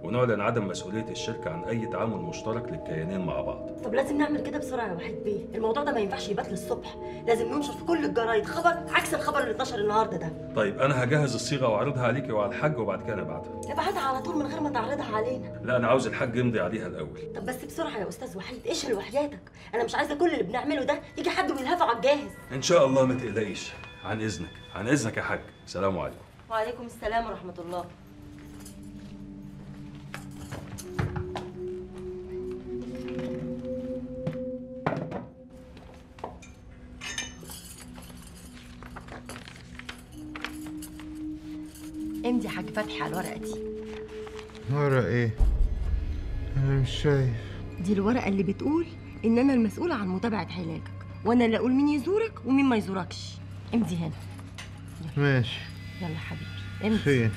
ونعلن عدم مسؤولية الشركة عن أي تعامل مشترك للكيانين مع بعض. طب لازم نعمل كده بسرعة يا وحيد بيه. الموضوع ده ما ينفعش يبات للصبح. لازم ننشر في كل الجرايد خبر عكس الخبر اللي اتنشر النهارده ده. طيب أنا هجهز الصيغة وأعرضها عليكي وعلى الحاج وبعد كده نبعتها. ابعتها على طول من غير ما تعرضها علينا. لا أنا عاوز الحاج يمضي عليها الأول. طب بس بسرعة يا أستاذ وحيد اشهر وحياتك؟ أنا مش عايزة كل اللي بنعمله ده يجي حد ويلهفه على الجاهز. إن شاء الله ما تقلقيش. عن إذنك. عن إذنك يا حاج. سلام عليكم. وعليكم السلام ورحمة الله. على الورقة دي. ورا إيه؟ أنا مش شايف. دي الورقة اللي بتقول إن أنا المسؤولة عن متابعة علاجك وأنا اللي أقول مين يزورك ومين ما يزوركش. امضي هنا. ماشي. يلا حبيبي. امضي. فين.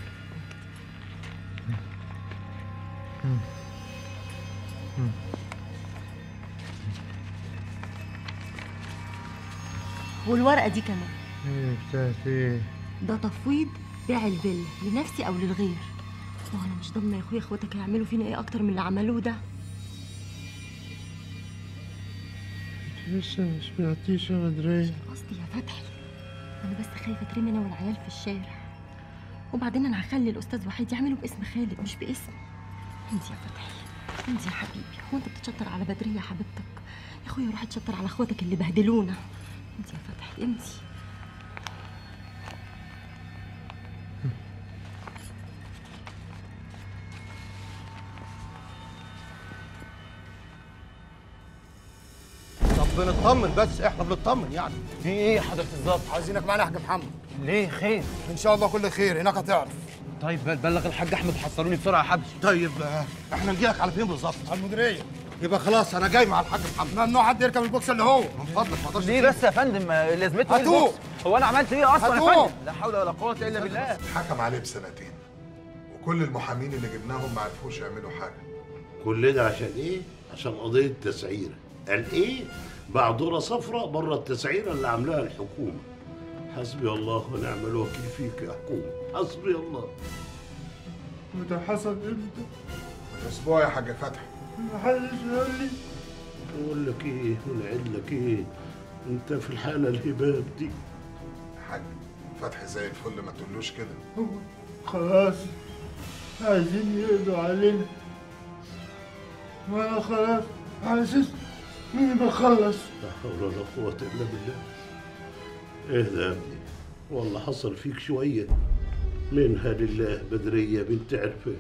والورقة دي كمان. إيه بتاعت إيه؟ ده تفويض بيع الفيلا لنفسي أو للغير. ما أنا مش ضامنة يا أخويا إخواتك هيعملوا فينا إيه أكتر من اللي عملوه ده. لسه ما سمعتيش يا بدرية قصدي يا فتحي. أنا بس خايفة ترمي أنا والعيال في الشارع. وبعدين أنا هخلي الأستاذ وحيد يعمله باسم خالد مش باسمي أنت يا فتحي أنت يا حبيبي. هو أنت بتتشطر على بدرية يا حبيبتك؟ يا أخويا روح اتشطر على إخواتك اللي بهدلونا. أنت يا فتحي أنت. بنطمن بس إحنا بنطمن يعني. في إيه يا حضرة الظابط؟ عايزينك معانا يا حاج محمد. ليه؟ خير؟ إن شاء الله كل خير. هناك هتعرف. طيب بلغ الحاج أحمد حصلوني بسرعة يا حبيبي طيب آه، إحنا نجيلك على فين بالظبط؟ على المديرية. يبقى خلاص أنا جاي مع الحاج محمد. ممنوع حد يركب البوكس اللي هو. من فضلك ما تقدرش ليه بس يا فندم؟ لازمته إيه؟ هو أنا عملت إيه أصلا يا. فندم؟ لا حول ولا قوة إلا بالله. حكم عليه بسنتين. وكل المحامين اللي جبناهم ما عرفوش يعملوا حاجة. كل ده عشان إيه؟ عشان قضية تسعيرة. قال إيه؟ بعذورة صفراء بره التسعيرة اللي عاملاها الحكومة. حسبي الله ونعم الوكيل فيك يا حكومة. حسبي الله. وده حصل إمتى؟ من أسبوع يا حاج فتحي. محدش قال لي. أقول لك إيه؟ ونعد لك إيه؟ أنت في الحالة الهباب دي. حاج فتحي زي الفل ما تقولوش كده. خلاص عايزين يقضوا علينا. وأنا خلاص حاسس اني بخلص لا حول ولا قوة إلا بالله. اهدى يا ابني؟ والله حصل فيك شوية. منها لله بدرية بنت عرفان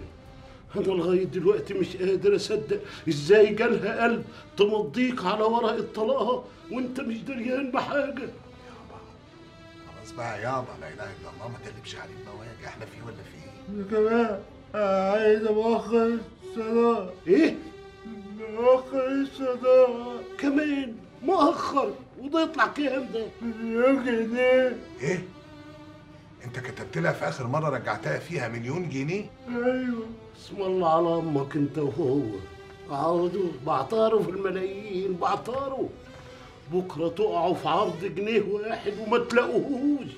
أنا لغاية دلوقتي مش قادر أصدق إزاي جالها قلب تمضيك على ورقة طلاقها وأنت مش دريان بحاجة. خلاص بقى يابا لا إله إلا الله ما تقلبش عليك بواجع إحنا فيه ولا فيه أنا كمان عايز ابخر الصلاة إيه؟ بأخر الصلاة كمان مؤخر وده يطلع كام ده؟ مليون جنيه. إيه؟ أنت كتبت لها في آخر مرة رجعتها فيها مليون جنيه؟ أيوه. اسم الله على أمك أنت وهو. عودوا بعطاروا في الملايين بعطاروا بكرة تقعوا في عرض جنيه واحد وما تلاقوهوش.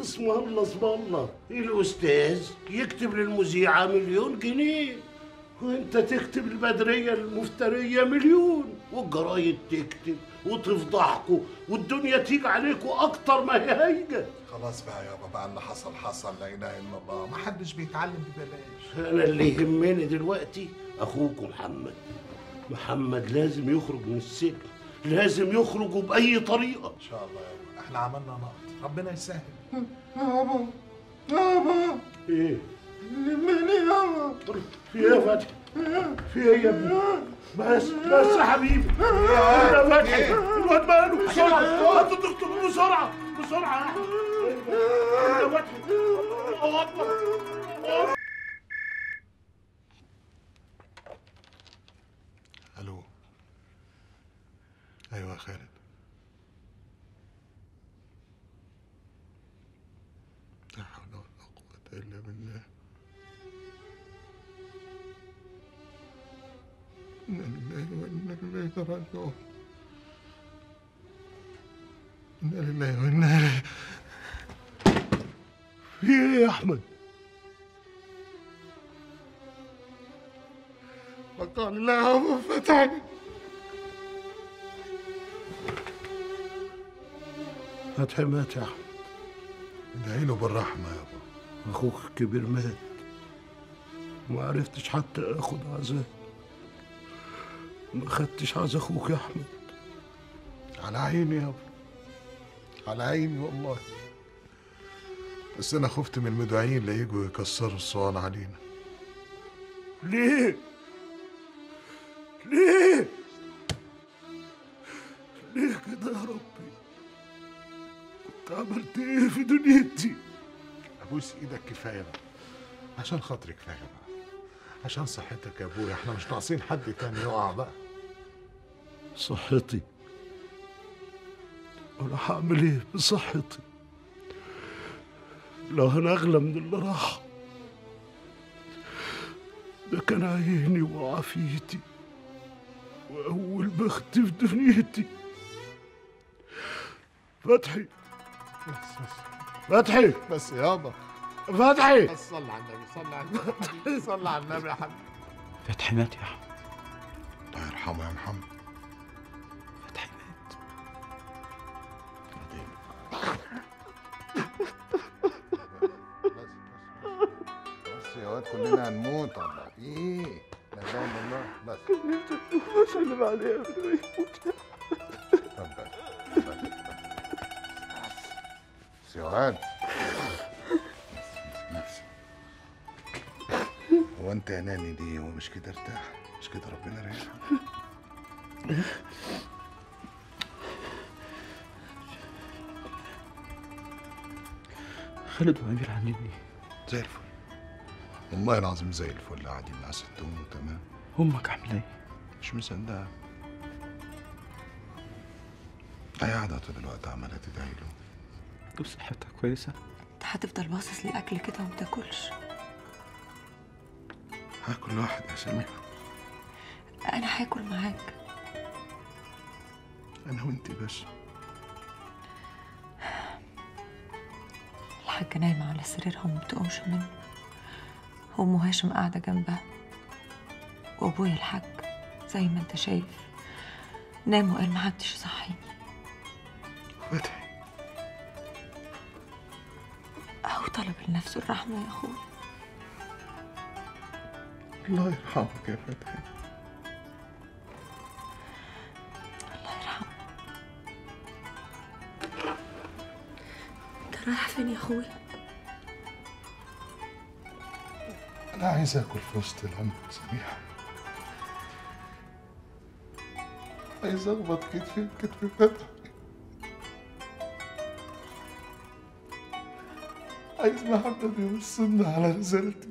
اسم الله اسم الله. الأستاذ يكتب للمذيعة مليون جنيه. وانت تكتب البدرية المفترية مليون والجرايد تكتب وتفضحكوا والدنيا تيجي عليكوا أكتر ما هي هيجه خلاص بقى يابا بقى اللي حصل حصل لا إله إلا الله. ما حدش بيتعلم ببلاش. أنا اللي يهمني دلوقتي أخوك محمد. محمد لازم يخرج من السجن لازم يخرجوا بأي طريقة. إن شاء الله يابا إحنا عملنا نقط ربنا يسهل. يابا يابا إيه؟ لمني يابا في إيه يا فتحي في إيه يا ابني. بس بس يا حبيبي. يا فتحي الواد ماله بسرعة. هاتوا الدكتور بسرعة. بسرعة. يا. يا فتحي الله اكبر ألو. أيوه يا خالد. إنا لله وإنا إليه راجعون إنا لله. وإنا إليه في إيه يا احمد وقال الله أبو. فتحي مات يا أحمد. ادعي له بالرحمة يابا أخوك الكبير مات. ما عرفتش حتى اخد عزاه ما خدتش عز أخوك يا أحمد. على عيني يابا على عيني والله. بس أنا خفت من المدعين اللي يجوا يكسروا الصوان علينا. ليه؟ ليه؟ ليه كده يا ربي؟ كنت عملت إيه في دنيتي؟ ابوس إيدك كفاية بقى. عشان خاطري كفايه بقى. عشان صحتك يا ابويا إحنا مش ناقصين حد تاني. يقع بقى. صحتي. وأنا هعمل إيه بصحتي؟ لو أنا أغلى من اللي راح. ده كان عيني وعافيتي وأول بخت في دنيتي. فتحي. فتحي. بس يابا. فتحي. بس صلي على النبي صلي على النبي صلي على النبي يا حبيبي. فتحي مات يا احمد الله يرحمه يا محمد. والله إيه الا الله بس. كان نفسي اشوفه اسلم عليه قبل ما يموت طب بس نفسك هو أنت يا ناني دي هو مش كده ارتاح؟ مش كده ربنا يريحك خالد وأمير عنني زي الفل. والله العظيم زي الفل قاعدين مع ستهم تمام؟ أمك عاملة إيه؟ مش مصدقها هي قاعدة طول الوقت عمالة تدعي له. وصحتها كويسة؟ انت هتفضل باصص للاكل كده وما تاكلش هاكل واحد يا سمير. أنا هاكل معاك. أنا وانتي بس. الحاجة نايمة على سريرها وما بتقومش منه. وأم هاشم قاعدة جنبها وأبويا الحاج زي ما أنت شايف. نام وقال محدش يصحيني. فتحي أهو طلب لنفسه الرحمة يا أخويا الله يرحمك يا فتحي الله يرحمه. أنت رايح فين يا أخويا؟ أنا عايز آكل في وسط الهم يا سميحة عايز أخبط كتفي بكتف فتحي. عايز محمد يوصلنا على رسالتي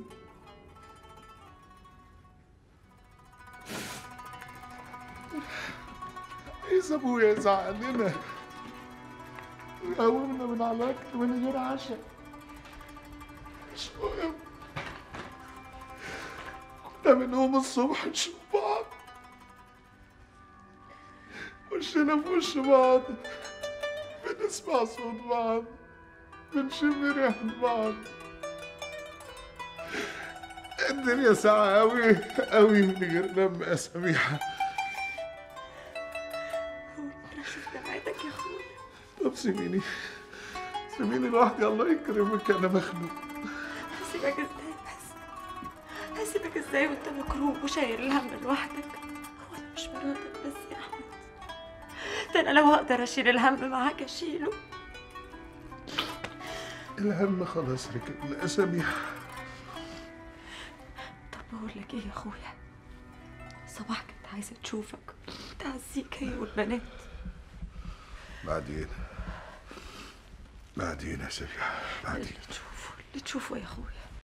عايز أبويا يزعلنا ويقومنا من على الأكل من غير عشاء. بنقوم الصبح نشوف بعض وشنا في وش بعض بنسمع صوت بعض. بنشم ريحة بعض. الدنيا ساعة أوي أوي من غير لم يا سميحة. أنا شفت دمعتك يا أخويا طب سيبيني سيبيني لوحدي الله يكرمك أنا مخنوق. هسيبك إزاي هسيبك إزاي وانت مكروب وشايل الهم لوحدك هو أنا مش مراتك بس يا أحمد. ده أنا لو هقدر أشيل الهم معاك أشيله. الهم خلاص ركبنا سميحة طب بقول لك إيه يا أخويا؟ صباح كنت عايزه تشوفك. تعزيك هي والبنات. بعدين. بعدين يا سميحة بعدين. اللي تشوفه اللي تشوفه يا أخويا.